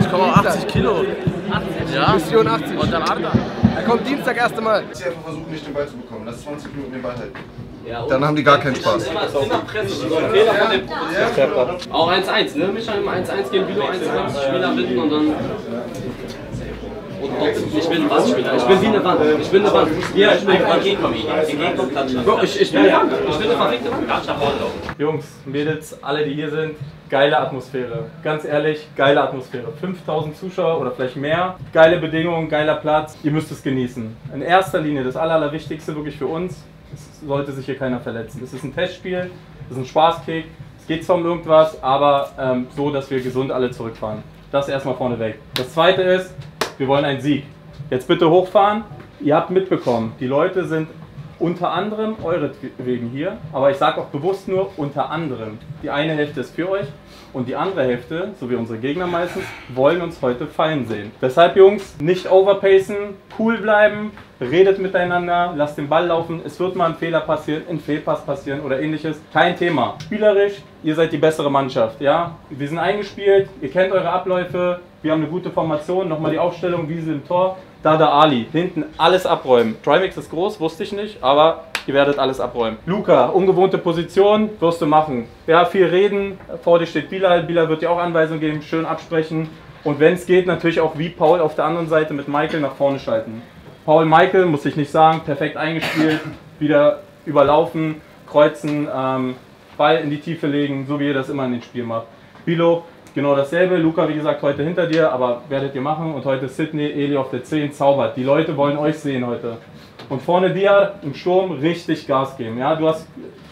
Speaker 5: Ich komme auf 80 Kilo. 80? Ja.
Speaker 26: Mission 80.
Speaker 5: Und dann Arda.
Speaker 26: Er kommt Dienstag erst einmal.
Speaker 28: Sie einfach versuchen, nicht den Ball zu bekommen. Lass 20 Minuten den Ball halten.
Speaker 5: Ja,
Speaker 28: Dann haben die gar keinen Spaß.
Speaker 5: Immer, immer Presse. Das ist ein Fehler von dem Auch 1-1, ne? Micha immer 1-1 gegen Bilo 1-1. Spieler binden und dann. Ich bin ein Wandspieler. Ich bin wie eine Wand. Ich bin eine Wand. Ja, ich bin eine Wand. Ich, ich bin eine Wand. Ich bin eine verrückte Wand.
Speaker 4: Jungs, Mädels, alle, die hier sind, geile Atmosphäre. Ganz ehrlich, geile Atmosphäre. 5000 Zuschauer oder vielleicht mehr. Geile Bedingungen, geiler Platz. Ihr müsst es genießen. In erster Linie, das Aller, Allerwichtigste wirklich für uns, es sollte sich hier keiner verletzen. Es ist ein Testspiel, es ist ein Spaßkick. Es geht zwar um irgendwas, aber ähm, so, dass wir gesund alle zurückfahren. Das erstmal vorneweg. Das zweite ist, wir wollen einen Sieg. Jetzt bitte hochfahren. Ihr habt mitbekommen, die Leute sind unter anderem euretwegen hier, aber ich sage auch bewusst nur unter anderem. Die eine Hälfte ist für euch und die andere Hälfte, so wie unsere Gegner meistens, wollen uns heute fallen sehen. Deshalb Jungs, nicht overpacen, cool bleiben, redet miteinander, lasst den Ball laufen. Es wird mal ein Fehler passieren, ein Fehlpass passieren oder ähnliches. Kein Thema. Spielerisch, ihr seid die bessere Mannschaft, ja? Wir sind eingespielt, ihr kennt eure Abläufe, wir haben eine gute Formation, nochmal die Aufstellung, Wiesel im Tor. Da der Ali, hinten alles abräumen. Trimix ist groß, wusste ich nicht, aber ihr werdet alles abräumen. Luca, ungewohnte Position, wirst du machen. Ja, viel reden, vor dir steht Bilal, Bilal wird dir auch Anweisungen geben, schön absprechen. Und wenn es geht, natürlich auch wie Paul auf der anderen Seite mit Michael nach vorne schalten. Paul Michael, muss ich nicht sagen, perfekt eingespielt, wieder überlaufen, kreuzen, ähm, Ball in die Tiefe legen, so wie ihr das immer in den Spielen macht. Bilo, genau dasselbe. Luca, wie gesagt, heute hinter dir, aber werdet ihr machen. Und heute Sydney, Eli auf der 10, zaubert. Die Leute wollen euch sehen heute. Und vorne dir im Sturm richtig Gas geben. Ja, du hast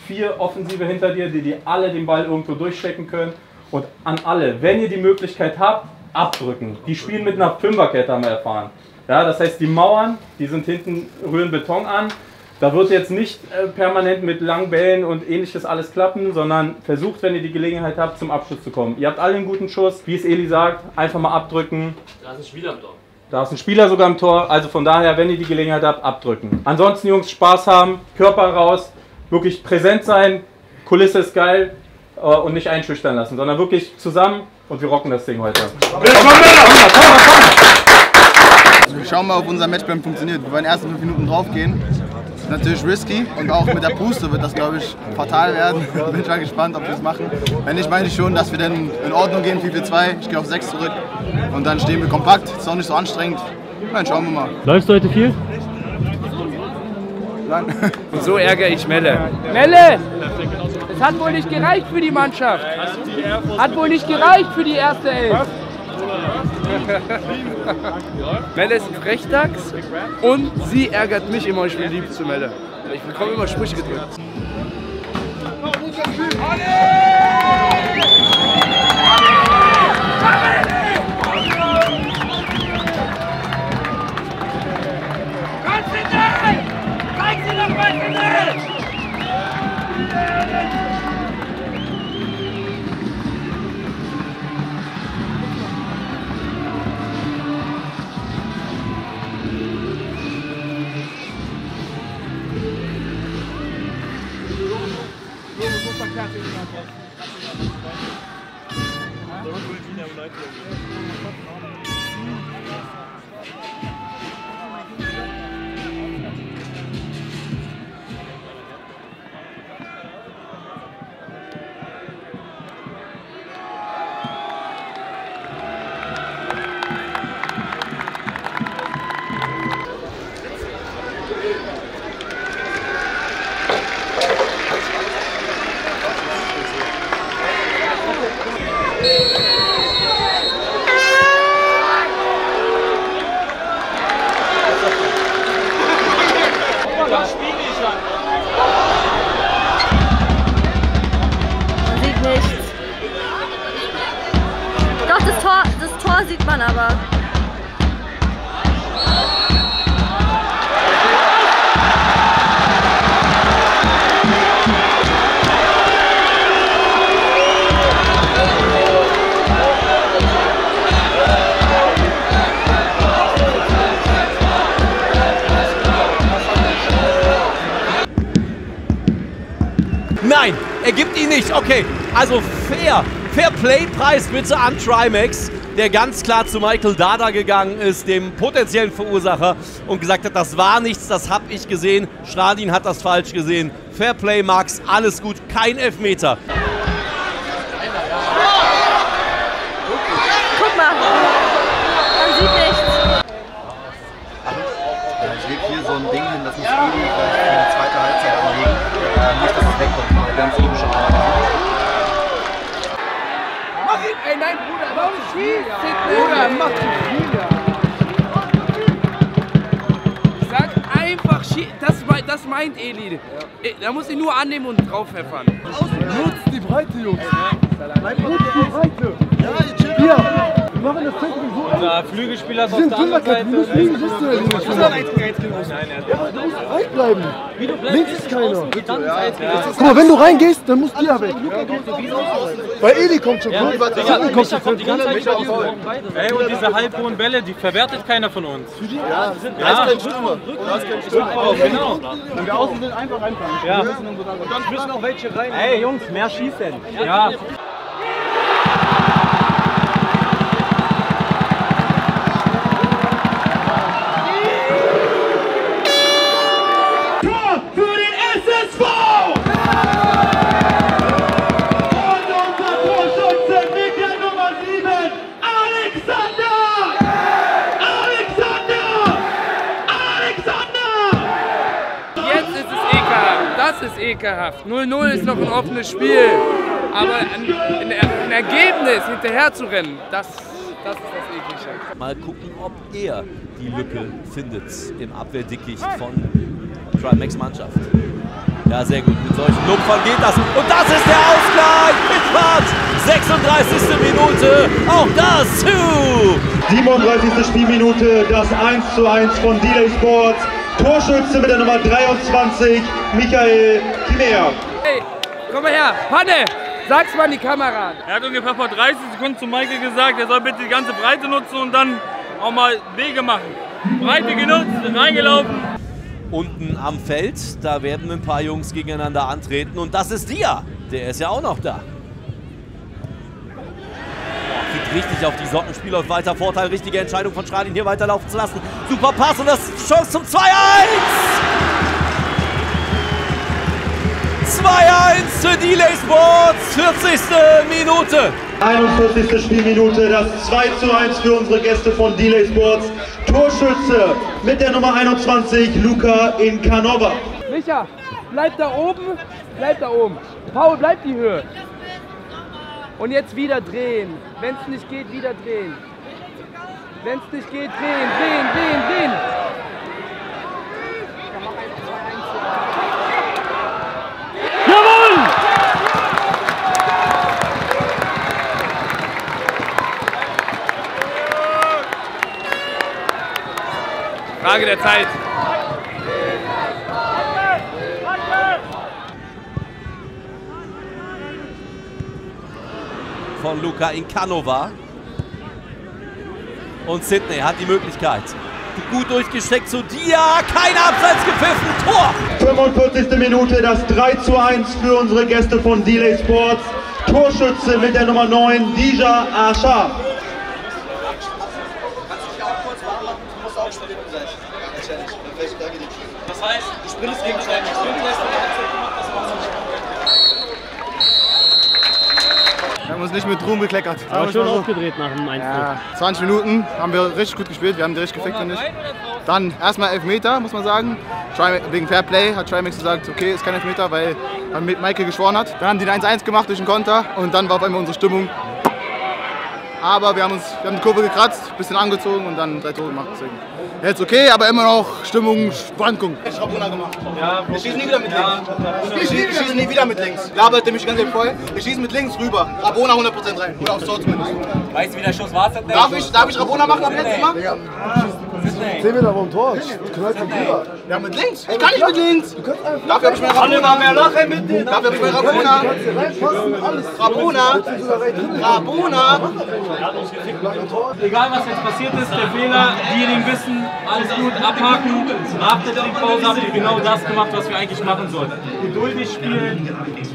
Speaker 4: vier Offensive hinter dir, die dir alle den Ball irgendwo durchstecken können. Und an alle, wenn ihr die Möglichkeit habt, abdrücken. Die spielen mit einer Fünferkette, haben wir erfahren. Ja, das heißt, die Mauern, die sind hinten, rühren Beton an. Da wird jetzt nicht äh, permanent mit langen Bällen und ähnliches alles klappen, sondern versucht, wenn ihr die Gelegenheit habt, zum Abschluss zu kommen. Ihr habt alle einen guten Schuss, wie es Eli sagt, einfach mal abdrücken.
Speaker 5: Da ist ein Spieler am Tor.
Speaker 4: Da ist ein Spieler sogar im Tor, also von daher, wenn ihr die Gelegenheit habt, abdrücken. Ansonsten, Jungs, Spaß haben, Körper raus, wirklich präsent sein, Kulisse ist geil äh, und nicht einschüchtern lassen, sondern wirklich zusammen und wir rocken das Ding heute.
Speaker 29: Also wir schauen mal, ob unser Matchplan funktioniert. Wir wollen erst fünf Minuten draufgehen. Natürlich risky und auch mit der Puste wird das, glaube ich, fatal werden. Bin schon gespannt, ob wir es machen. Wenn nicht, meine ich schon, dass wir dann in Ordnung gehen, 4-4-2. Ich gehe auf 6 zurück und dann stehen wir kompakt. Ist auch nicht so anstrengend. Dann schauen wir mal.
Speaker 4: Läufst du heute viel?
Speaker 29: Nein.
Speaker 23: Und so ärgere ich Melle.
Speaker 30: Melle! Es hat wohl nicht gereicht für die Mannschaft. Hat wohl nicht gereicht für die erste Elf.
Speaker 23: Melle ist ein Frechdachs und sie ärgert mich immer, ich bin lieb zu Melle. Ich bekomme immer Sprüche gedrückt.
Speaker 31: Man
Speaker 14: Okay, also fair. Fair Play-Preis bitte an Trimax, der ganz klar zu Michael Dada gegangen ist, dem potenziellen Verursacher, und gesagt hat, das war nichts, das habe ich gesehen. Schradin hat das falsch gesehen. Fair Play, Max, alles gut, kein Elfmeter.
Speaker 31: Guck mal. Man sieht nichts.
Speaker 13: Ich lege hier so ein Ding hin, das muss Edi vielleicht für die zweite Halbzeit anlegen. Äh, nicht, dass es wegkommt, wir haben es eben schon analysiert.
Speaker 30: Mach ihn! Ey, Bruder, mach sag einfach, schie- das, das meint Eli. Ey, Da muss ich nur annehmen und drauf pfeffern.
Speaker 6: Nutzt die Breite, Jungs. Nutzt die Breite. Wir machen das Zentrum so.
Speaker 4: Unser Flügelspieler ist
Speaker 6: Wir
Speaker 4: auf
Speaker 6: sind
Speaker 4: der anderen Seite.
Speaker 6: du musst links sitzen, der Linie spielen.
Speaker 4: Nein,
Speaker 6: du musst breit bleiben. Links ist keiner. Guck mal, wenn du reingehst, dann musst du ja weg. Weil Eli kommt schon.
Speaker 4: Ja. Digga, Micha
Speaker 6: schon.
Speaker 4: kommt die ganze Zeit auf Ey, und diese halbhohen Bälle, die verwertet keiner von uns.
Speaker 6: Ja,
Speaker 4: Ja.
Speaker 6: das ist kein Stürmer. Das ist kein Stürmer.
Speaker 4: Genau.
Speaker 6: Und wir außen sind einfach reinfahren.
Speaker 4: Ja.
Speaker 6: Und dann müssen auch welche rein.
Speaker 4: Ey, Jungs, mehr schießen. Ja.
Speaker 23: Ekelhaft. 0-0 ist noch ein offenes Spiel. Aber ein, ein, ein Ergebnis hinterher zu rennen, das, das ist das Eklige.
Speaker 14: Mal gucken, ob er die Lücke findet im Abwehrdickicht von Trimax Mannschaft. Ja, sehr gut. Mit solchen Lupfern geht das. Und das ist der Ausgleich mit Fahrt. 36. Minute. Auch das zu.
Speaker 32: 37. Spielminute, das 1 zu 1 von Delay Sports. Torschütze mit der Nummer 23, Michael Kimea.
Speaker 23: Hey, komm mal her. Panne, sag's mal in die Kamera.
Speaker 20: Er hat ungefähr vor 30 Sekunden zu Michael gesagt, er soll bitte die ganze Breite nutzen und dann auch mal Wege machen. Breite genutzt, reingelaufen.
Speaker 14: Unten am Feld, da werden ein paar Jungs gegeneinander antreten und das ist Dia. Der ist ja auch noch da. Kriegt richtig auf die Socken, Spiel läuft weiter, Vorteil, richtige Entscheidung von Schradin hier weiterlaufen zu lassen. Super Pass und das ist die Chance zum 2-1! 2-1 für Delay Sports, 40. Minute.
Speaker 32: 41. Spielminute, das 2 zu 1 für unsere Gäste von Delay Sports. Torschütze mit der Nummer 21, Luca Inkanova.
Speaker 23: Micha, bleib da oben, bleib da oben. Paul, bleib die Höhe. Und jetzt wieder drehen. Wenn es nicht geht, wieder drehen. Wenn es nicht geht, drehen, drehen, drehen, drehen.
Speaker 32: Jawohl!
Speaker 33: Frage der Zeit.
Speaker 14: von Luca Incanova. Und Sidney hat die Möglichkeit. Gut durchgesteckt zu Dia. Kein Abseits gepfiffen. Tor!
Speaker 32: 45. Minute, das 3 zu 1 für unsere Gäste von Delay Sports. Torschütze mit der Nummer 9, Dija Asha.
Speaker 5: Das du sprintest gegen Schreiben.
Speaker 29: Wir haben uns nicht mit Ruhm bekleckert.
Speaker 7: Aber schon
Speaker 29: so.
Speaker 7: aufgedreht nach dem 1
Speaker 29: Ja, 20 Minuten haben wir richtig gut gespielt, wir haben die richtig gefickt, finde ich. Dann erstmal Elfmeter, muss man sagen. Tri- Wegen Fairplay hat Trimax gesagt, okay, ist kein Elfmeter, weil er mit Michael geschworen hat. Dann haben die ein 1-1 gemacht durch den Konter und dann war auf einmal unsere Stimmung. Aber wir haben uns, wir haben die Kurve gekratzt, bisschen angezogen und dann drei Tore gemacht. Deswegen. Jetzt okay, aber immer noch Stimmung, Schwankung. Ich habe Runter gemacht. wir schießen nie wieder mit links. Ich schieße, ich schieße nie wieder mit links. Labert mich ganz voll. Wir schießen mit links rüber. Rabona 100% rein. Oder aufs Tor zumindest.
Speaker 5: Weißt du, wie der Schuss war?
Speaker 29: Darf ich, darf ich Rabona machen ab letztes Mal?
Speaker 6: 10 Meter vom Tor. Knallt von drüber.
Speaker 29: Ja, mit links. Ich kann nicht mit links. Dafür habe ich
Speaker 6: Alle
Speaker 29: Rabona.
Speaker 6: mal mehr lachen mit denen.
Speaker 29: Dafür habe ich
Speaker 6: Du
Speaker 29: Rabona.
Speaker 6: kannst.
Speaker 29: Rabona. Rabona.
Speaker 4: Egal was jetzt passiert ist, der Fehler, diejenigen wissen, alles gut, abhaken. Nach der Trinkpause habt ihr genau das gemacht, was wir eigentlich machen sollten. Geduldig spielen,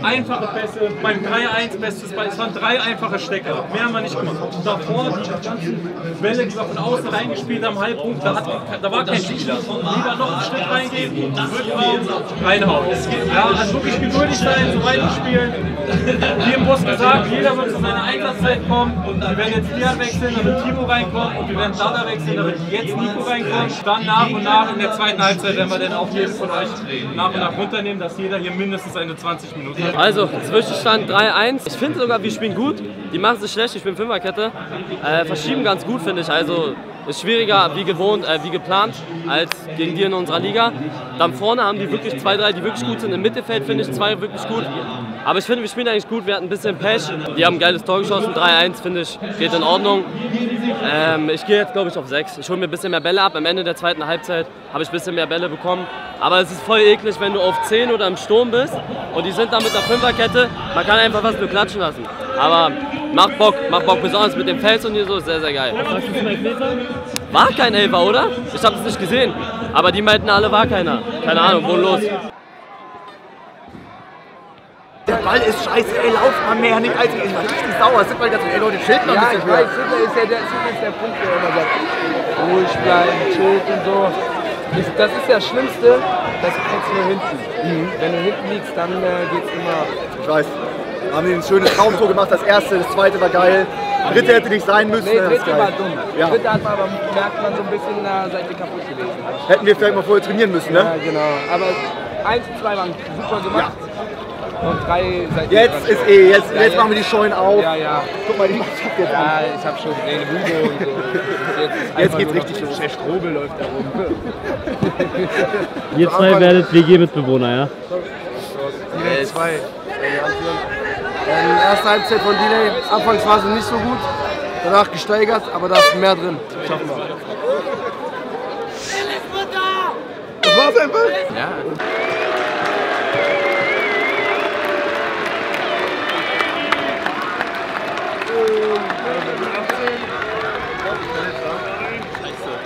Speaker 4: einfache Pässe, beim 3-1 bestes Ball. Es waren drei einfache Stecker, mehr haben wir nicht gemacht. Davor die ganzen Bälle, die wir von außen reingespielt haben, Halbpunkt, da, hat, da war kein Spieler. Lieber noch einen Schritt reingehen, Rückraum, reinhauen. Ja, also wirklich geduldig sein, so weiterspielen. Wie im Bus gesagt, jeder wird zu seiner Einsatzzeit kommen. Wir werden jetzt Lian wechseln, damit Timo reinkommt und wir werden Dada wechseln, damit jetzt Nico reinkommt. Dann nach und nach in der zweiten Halbzeit werden wir dann auch jeden von euch nach und nach runternehmen, dass jeder hier mindestens seine 20 Minuten hat.
Speaker 5: Also, Zwischenstand 3-1. Ich finde sogar, wir spielen gut. Die machen es schlecht, ich bin Fünferkette. Äh, verschieben ganz gut, finde ich. Also, ist schwieriger wie gewohnt, äh, wie geplant, als gegen die in unserer Liga. Dann vorne haben die wirklich zwei, drei, die wirklich gut sind. Im Mittelfeld finde ich zwei wirklich gut. Aber ich finde, wir spielen eigentlich gut. Wir hatten ein bisschen Pech. Die haben ein geiles Tor geschossen. 3-1 finde ich, geht in Ordnung. Ähm, ich gehe jetzt, glaube ich, auf 6. Ich hole mir ein bisschen mehr Bälle ab. Am Ende der zweiten Halbzeit habe ich ein bisschen mehr Bälle bekommen. Aber es ist voll eklig, wenn du auf 10 oder im Sturm bist und die sind da mit einer Fünferkette. Man kann einfach was nur klatschen lassen. Aber macht Bock, macht Bock. Besonders mit dem Fels und hier so, sehr, sehr geil. War kein Elfer, oder? Ich habe es nicht gesehen. Aber die meinten alle, war keiner. Keine Ahnung, wo los?
Speaker 18: Der Ball ist scheiße, ey, lauf mal mehr, nicht als ich war richtig sauer. Mal ganz ey Leute, chillt mal ein
Speaker 23: Ja,
Speaker 18: bisschen
Speaker 23: ich
Speaker 18: höher.
Speaker 23: weiß, ist ja der, Sidney ist der Punkt, der immer sagt, ruhig bleiben, chillt und so. Ich, das ist das Schlimmste, das kriegst du nur hinten. Wenn du hinten liegst, dann äh, geht's immer.
Speaker 18: Ich weiß. Haben die ein schönes Traumtor gemacht, das erste, das zweite war geil. Dritte hätte nicht sein müssen.
Speaker 23: Nee, dritte war dumm.
Speaker 18: Ja.
Speaker 23: Dritte hat man aber, merkt man so ein bisschen, da seid ihr kaputt gewesen.
Speaker 18: Hätten wir vielleicht mal vorher trainieren müssen, ne?
Speaker 23: Ja, genau. Aber eins und zwei waren super gemacht. Und drei ihr
Speaker 18: Jetzt ist eh, jetzt,
Speaker 23: Ja,
Speaker 18: jetzt machen wir die Scheunen auf.
Speaker 23: Ja, ja.
Speaker 18: Guck mal, die Mannschaft jetzt
Speaker 23: Ja,
Speaker 18: an.
Speaker 23: ich hab schon gesehen, Hugo und so. Jetzt,
Speaker 18: Jetzt geht's
Speaker 23: noch
Speaker 18: richtig los.
Speaker 23: Chef Strobel läuft da rum.
Speaker 7: Ihr zwei werdet WG-Mitbewohner, ja?
Speaker 25: Direkt zwei. Ähm, erste Halbzeit von Delay. Anfangs war sie nicht so gut, danach gesteigert, aber da ist mehr drin. Schaffen wir.
Speaker 18: Das war
Speaker 2: war's einfach.
Speaker 34: Ja.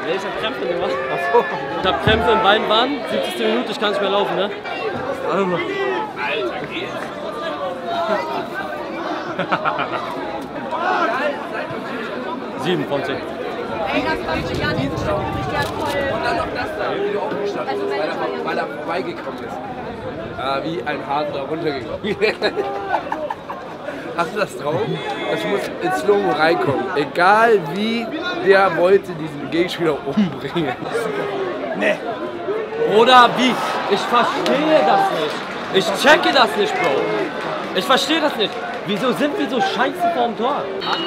Speaker 5: Nee, ich hab Krämpfe gemacht. Achso. Ich hab Krämpfe in beiden Beinen. 70. Minute, ich kann nicht mehr laufen, ne? Also.
Speaker 35: Alter, geht's?
Speaker 5: Sieben von zehn.
Speaker 36: Ey, das war für Jan nicht voll.
Speaker 23: Und dann noch das da, wie du aufgestanden
Speaker 36: Also,
Speaker 23: bist, weil
Speaker 36: ich
Speaker 23: er, vorbeigekommen ist. Ja, wie ein Hahn da runtergekommen. Hast du das drauf? Das muss ins Slow reinkommen. Egal wie der wollte diesen Gegenspieler umbringen.
Speaker 5: Nee. Oder wie? Ich verstehe das nicht. Ich checke das nicht, Bro. Ich verstehe das nicht. Wieso sind wir so scheiße vorm Tor? 8-1.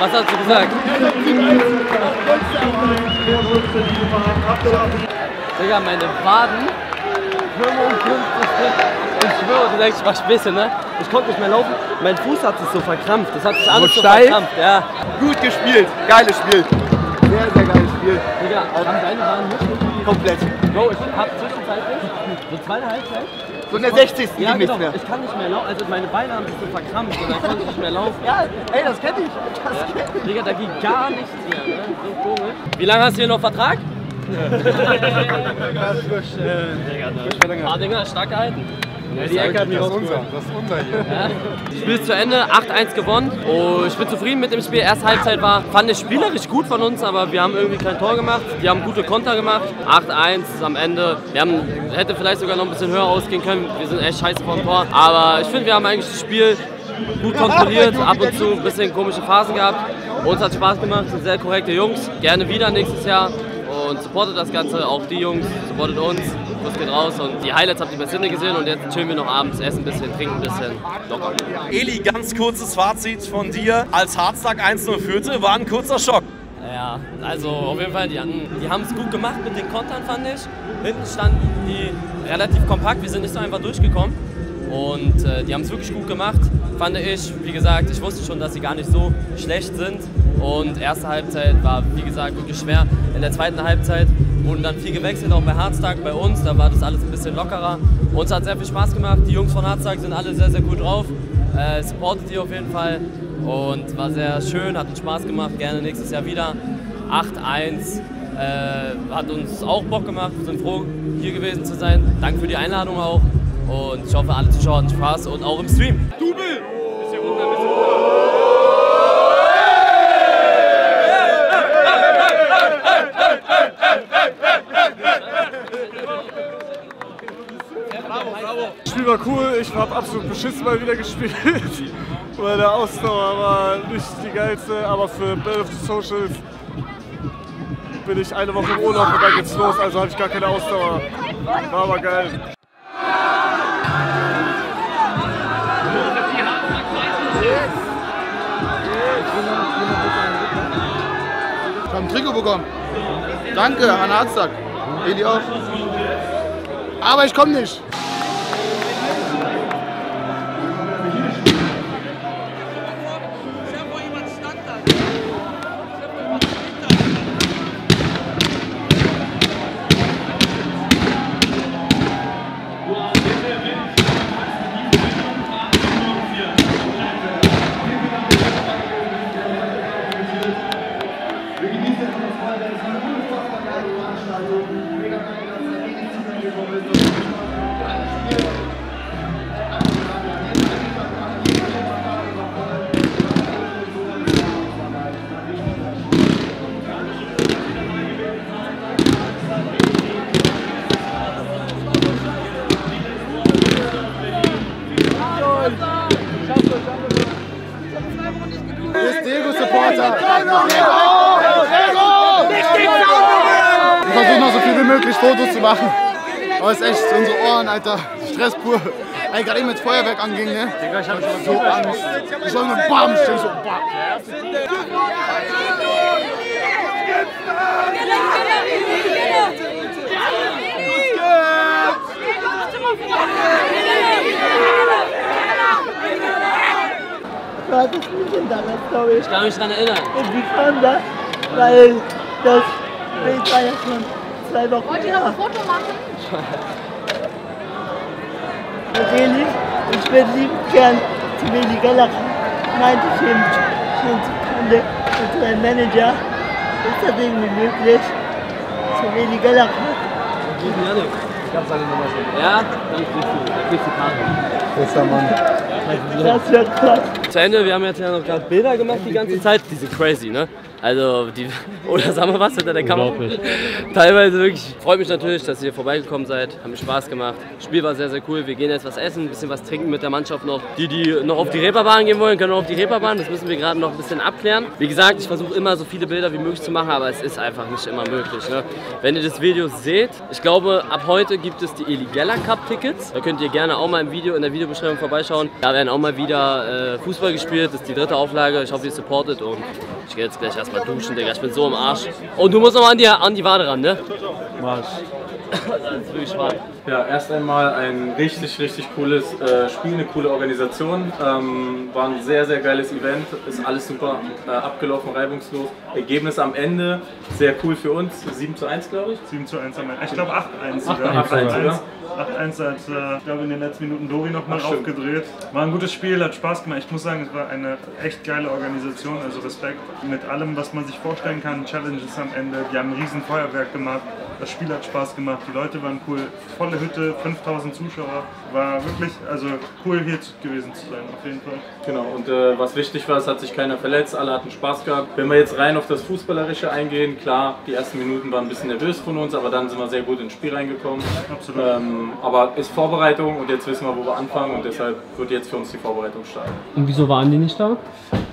Speaker 5: Was hast du gesagt? Digga, meine Waden. 55 Ich schwöre, du denkst, ich war Spitze, ne? Ich konnte nicht mehr laufen. Mein Fuß hat sich so verkrampft. Das hat sich alles so verkrampft, ja.
Speaker 2: Gut gespielt. Geiles Spiel. Sehr, sehr geiles Spiel.
Speaker 5: Digga, haben deine Waden nicht irgendwie...
Speaker 2: Komplett.
Speaker 5: Bro, ich hab zwischenzeitlich, so zweite Halbzeit.
Speaker 2: So in der 60.
Speaker 5: Ja, genau.
Speaker 2: nichts mehr.
Speaker 5: Ich kann nicht mehr laufen. Also meine Beine haben sich so verkrampft und dann konnte ich nicht mehr laufen.
Speaker 2: Ja, ey, das kenn ich. Das
Speaker 5: Ja.
Speaker 2: kenn ich.
Speaker 5: Digga, da ging gar nichts mehr. Ne? So komisch. Wie lange hast du hier noch Vertrag? Ein paar Dinger stark gehalten.
Speaker 37: Ja, die Ecke hat nicht Das ist unser, das ist unser hier.
Speaker 5: Ja. Spiel ist zu Ende, 8-1 gewonnen. Oh, ich bin zufrieden mit dem Spiel. Erste Halbzeit war, fand ich spielerisch gut von uns, aber wir haben irgendwie kein Tor gemacht. Die haben gute Konter gemacht. 8-1 am Ende. Wir haben, hätte vielleicht sogar noch ein bisschen höher ausgehen können. Wir sind echt scheiße vom Tor. Aber ich finde, wir haben eigentlich das Spiel gut kontrolliert, ab und zu ein bisschen komische Phasen gehabt. Uns hat Spaß gemacht, sind sehr korrekte Jungs. Gerne wieder nächstes Jahr und supportet das Ganze, auch die Jungs, supportet uns. Kuss geht raus und die Highlights habt ihr bei Sinne gesehen und jetzt chillen wir noch abends, essen ein bisschen, trinken ein bisschen, locker.
Speaker 38: Eli, ganz kurzes Fazit von dir. Als Harztag 1-0 führte, war ein kurzer Schock.
Speaker 5: Ja, also auf jeden Fall, die, die haben es gut gemacht mit den Kontern, fand ich. Hinten standen die relativ kompakt, wir sind nicht so einfach durchgekommen. Und äh, die haben es wirklich gut gemacht, fand ich. Wie gesagt, ich wusste schon, dass sie gar nicht so schlecht sind. Und erste Halbzeit war, wie gesagt, wirklich schwer. In der zweiten Halbzeit wurden dann viel gewechselt, auch bei Harztag, bei uns. Da war das alles ein bisschen lockerer. Uns hat sehr viel Spaß gemacht. Die Jungs von Harztag sind alle sehr, sehr gut drauf. Äh, supportet die auf jeden Fall. Und war sehr schön, hat uns Spaß gemacht. Gerne nächstes Jahr wieder. 8-1 äh, hat uns auch Bock gemacht. Wir sind froh, hier gewesen zu sein. Danke für die Einladung auch. Und ich hoffe, alle Zuschauer hatten Spaß und auch im Stream.
Speaker 38: Double!
Speaker 37: Das Spiel war cool, ich habe absolut beschissen mal wieder gespielt. Meine Ausdauer war nicht die geilste, aber für Battle of the Socials bin ich eine Woche im Urlaub und dann geht's los, also habe ich gar keine Ausdauer. War aber geil.
Speaker 29: Ich habe ein Trikot bekommen. Danke an Arztag. Eli auch. Aber ich komme nicht. Alter. Stress pur. Ey, gerade eben mit Feuerwerk anging, ne? Digga, ich hab so Angst. Ich soll nur BAM, steh ich so BAM.
Speaker 39: Was ist denn da, Story?
Speaker 5: Ich kann mich daran erinnern.
Speaker 39: Und wie kam das? Weil Das Bild war ja schon zwei Wochen
Speaker 8: Wollt ihr noch ein Foto machen?
Speaker 39: Natürlich, ich würde liebend gern zu Willi Geller. Meinte ich eben schon zu Kunde, unserem Manager. Ist das irgendwie möglich? Zu.
Speaker 5: Guten Janik. Ich hab seine Nummer schon. Ja, dann kriegst du, dann kriegst du Karte.
Speaker 39: Bester Mann. Das wird krass.
Speaker 5: Zu Ende, wir haben jetzt ja noch gerade Bilder gemacht die ganze Zeit. Die sind crazy, ne? Also, die, oder sagen wir was hinter der Kamera? Teilweise wirklich. Freut mich natürlich, dass ihr vorbeigekommen seid. Hat mir Spaß gemacht. Spiel war sehr, sehr cool. Wir gehen jetzt was essen, ein bisschen was trinken mit der Mannschaft noch. Die, die noch auf die Reeperbahn gehen wollen, können noch auf die Reeperbahn. Das müssen wir gerade noch ein bisschen abklären. Wie gesagt, ich versuche immer so viele Bilder wie möglich zu machen, aber es ist einfach nicht immer möglich. Ne? Wenn ihr das Video seht, ich glaube, ab heute gibt es die Eli Geller Cup Tickets. Da könnt ihr gerne auch mal im Video, in der Videobeschreibung vorbeischauen. Da werden auch mal wieder äh, Fußball gespielt. Das ist die dritte Auflage. Ich hoffe, ihr supportet und ich gehe jetzt gleich erstmal duschen, Digga. Ich bin so im Arsch. Und du musst noch mal an die, an die Wade ran, ne?
Speaker 16: Marsch.
Speaker 5: Das ist wirklich schwarz.
Speaker 16: Ja, erst einmal ein richtig, richtig cooles äh, Spiel, eine coole Organisation. Ähm, war ein sehr, sehr geiles Event, ist alles super äh, abgelaufen, reibungslos. Ergebnis am Ende sehr cool für uns, 7 zu 1 glaube ich.
Speaker 40: 7 zu 1 am Ende. Ich glaube 8-1
Speaker 16: sogar. 8-1 sogar.
Speaker 40: 8-1 hat, äh, ich glaube, in den letzten Minuten Dori nochmal aufgedreht. War ein gutes Spiel, hat Spaß gemacht. Ich muss sagen, es war eine echt geile Organisation, also Respekt. Mit allem, was man sich vorstellen kann, Challenges am Ende. Die haben ein riesen Feuerwerk gemacht. Das Spiel hat Spaß gemacht, die Leute waren cool. Volle Hütte, 5000 Zuschauer. War wirklich also cool hier gewesen zu sein, auf jeden Fall.
Speaker 16: Genau, und äh, was wichtig war, es hat sich keiner verletzt, alle hatten Spaß gehabt. Wenn wir jetzt rein auf das Fußballerische eingehen, klar, die ersten Minuten waren ein bisschen nervös von uns, aber dann sind wir sehr gut ins Spiel reingekommen.
Speaker 40: Absolut.
Speaker 16: Ähm, aber ist Vorbereitung und jetzt wissen wir, wo wir anfangen und deshalb wird jetzt für uns die Vorbereitung starten.
Speaker 7: Und wieso waren die nicht da?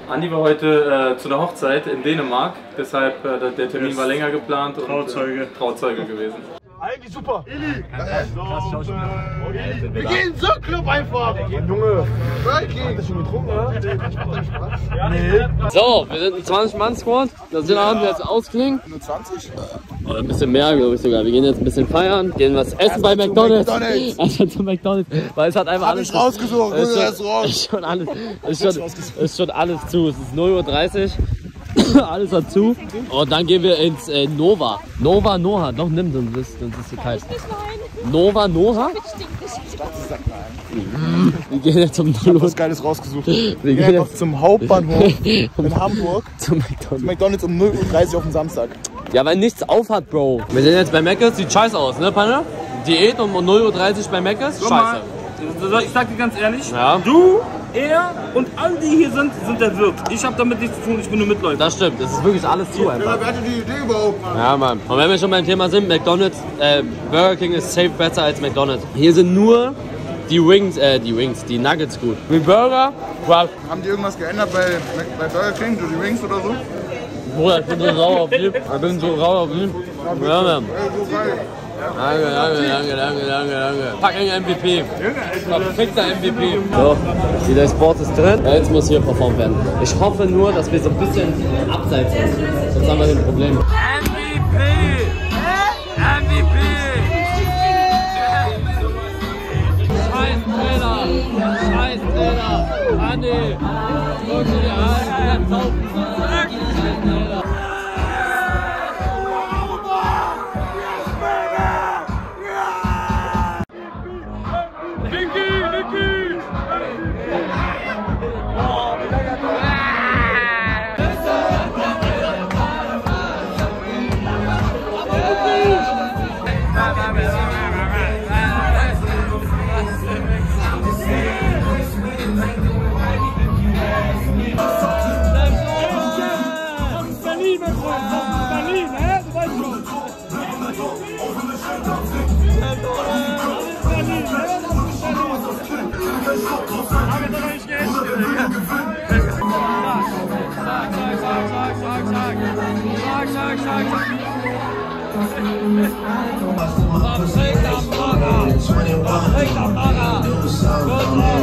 Speaker 16: Andi war heute äh, zu der Hochzeit in Dänemark, deshalb äh, der- Termin war länger geplant und
Speaker 40: Trauzeuge.
Speaker 16: Äh, Trauzeuge gewesen.
Speaker 29: Eigentlich super. Eli.
Speaker 16: Sind
Speaker 29: Wir gehen so Club einfach. Junge. Hast du schon getrunken, oder? Nee.
Speaker 5: So, wir sind ein 20-Mann-Squad. Das sind haben wir jetzt ausklingen.
Speaker 29: Nur 20?
Speaker 5: Oder ein bisschen mehr, glaube ich sogar. Wir gehen jetzt ein bisschen feiern, gehen was essen bei McDonalds.
Speaker 29: McDonald's.
Speaker 5: Erstmal zu McDonalds. Weil es hat einfach
Speaker 29: Hab
Speaker 5: alles.
Speaker 29: ich rausgesucht,
Speaker 5: ist schon,
Speaker 29: Restaurant.
Speaker 5: Ist schon alles. Ist schon, ist schon alles zu. Es ist 0.30 Uhr. alles hat zu. Und dann gehen wir ins äh, Nova. Nova Noha. Doch, nimm, sonst ist, sonst ist es kalt. Nova Noha? Wir gehen jetzt zum
Speaker 29: Ich hab was Geiles rausgesucht. Wir gehen einfach
Speaker 5: jetzt
Speaker 29: zum Hauptbahnhof in Hamburg.
Speaker 5: Zum
Speaker 29: Zum McDonalds um 0.30 Uhr auf dem Samstag.
Speaker 5: Ja, weil nichts auf hat, Bro. Wir sind jetzt bei Mc's, sieht scheiße aus, ne, Panne? Diät um 0.30 Uhr bei
Speaker 20: mal,
Speaker 5: scheiße.
Speaker 20: Ich sag dir ganz ehrlich,
Speaker 5: Ja.
Speaker 20: du, er und all die hier sind, sind der Wirt. Ich habe damit nichts zu tun, ich bin nur Mitläufer.
Speaker 5: Das stimmt, das ist wirklich alles zu einfach.
Speaker 29: wer hatte die Idee überhaupt, Mann?
Speaker 5: Ja, Mann. Und wenn wir schon beim Thema sind, McDonalds, äh, Burger King ist safe besser als McDonalds. Hier sind nur die Wings, äh, die Wings, die Nuggets gut. Die Burger, wow.
Speaker 29: Haben die irgendwas geändert bei, bei Burger King, so die Wings oder so?
Speaker 5: Bruder, ich bin so sauer auf die. Ich bin so sauer auf die. Ja, Mann. Danke, danke, danke, danke, danke, danke. Fucking MVP. Verfickter MVP. So, wieder Sport ist drin. Jetzt muss hier performt werden. Ich hoffe nur, dass wir so ein bisschen abseits sind. Sonst haben wir ein Problem.
Speaker 20: MVP! MVP!
Speaker 5: Scheiß Trainer! Scheiß Trainer! Andi! Guck dir an,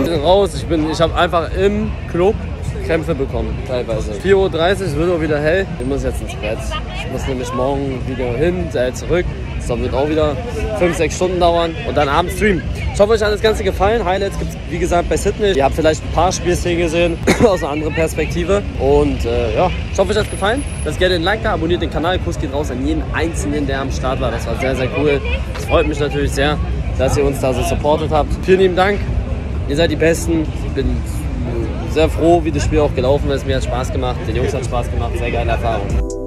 Speaker 5: Ich bin raus, ich bin, ich habe einfach im Club Krämpfe bekommen, teilweise. 4.30 Uhr, es wird auch wieder hell. Ich muss jetzt ins Bett. Ich muss nämlich morgen wieder hin, äh, zurück. Das wird auch wieder 5, 6 Stunden dauern und dann abends streamen. Ich hoffe, euch hat das Ganze gefallen. Highlights gibt es, wie gesagt, bei Sydney. Ihr habt vielleicht ein paar Spielszenen gesehen aus einer anderen Perspektive. Und äh, ja, ich hoffe, euch hat es gefallen. Lasst gerne ein Like da, abonniert den Kanal. Kuss geht raus an jeden Einzelnen, der am Start war. Das war sehr, sehr cool. Es freut mich natürlich sehr, dass ihr uns da so supportet habt. Vielen lieben Dank. Ihr seid die Besten. Ich bin sehr froh, wie das Spiel auch gelaufen ist. Mir hat Spaß gemacht. Den Jungs hat Spaß gemacht. Sehr geile Erfahrung.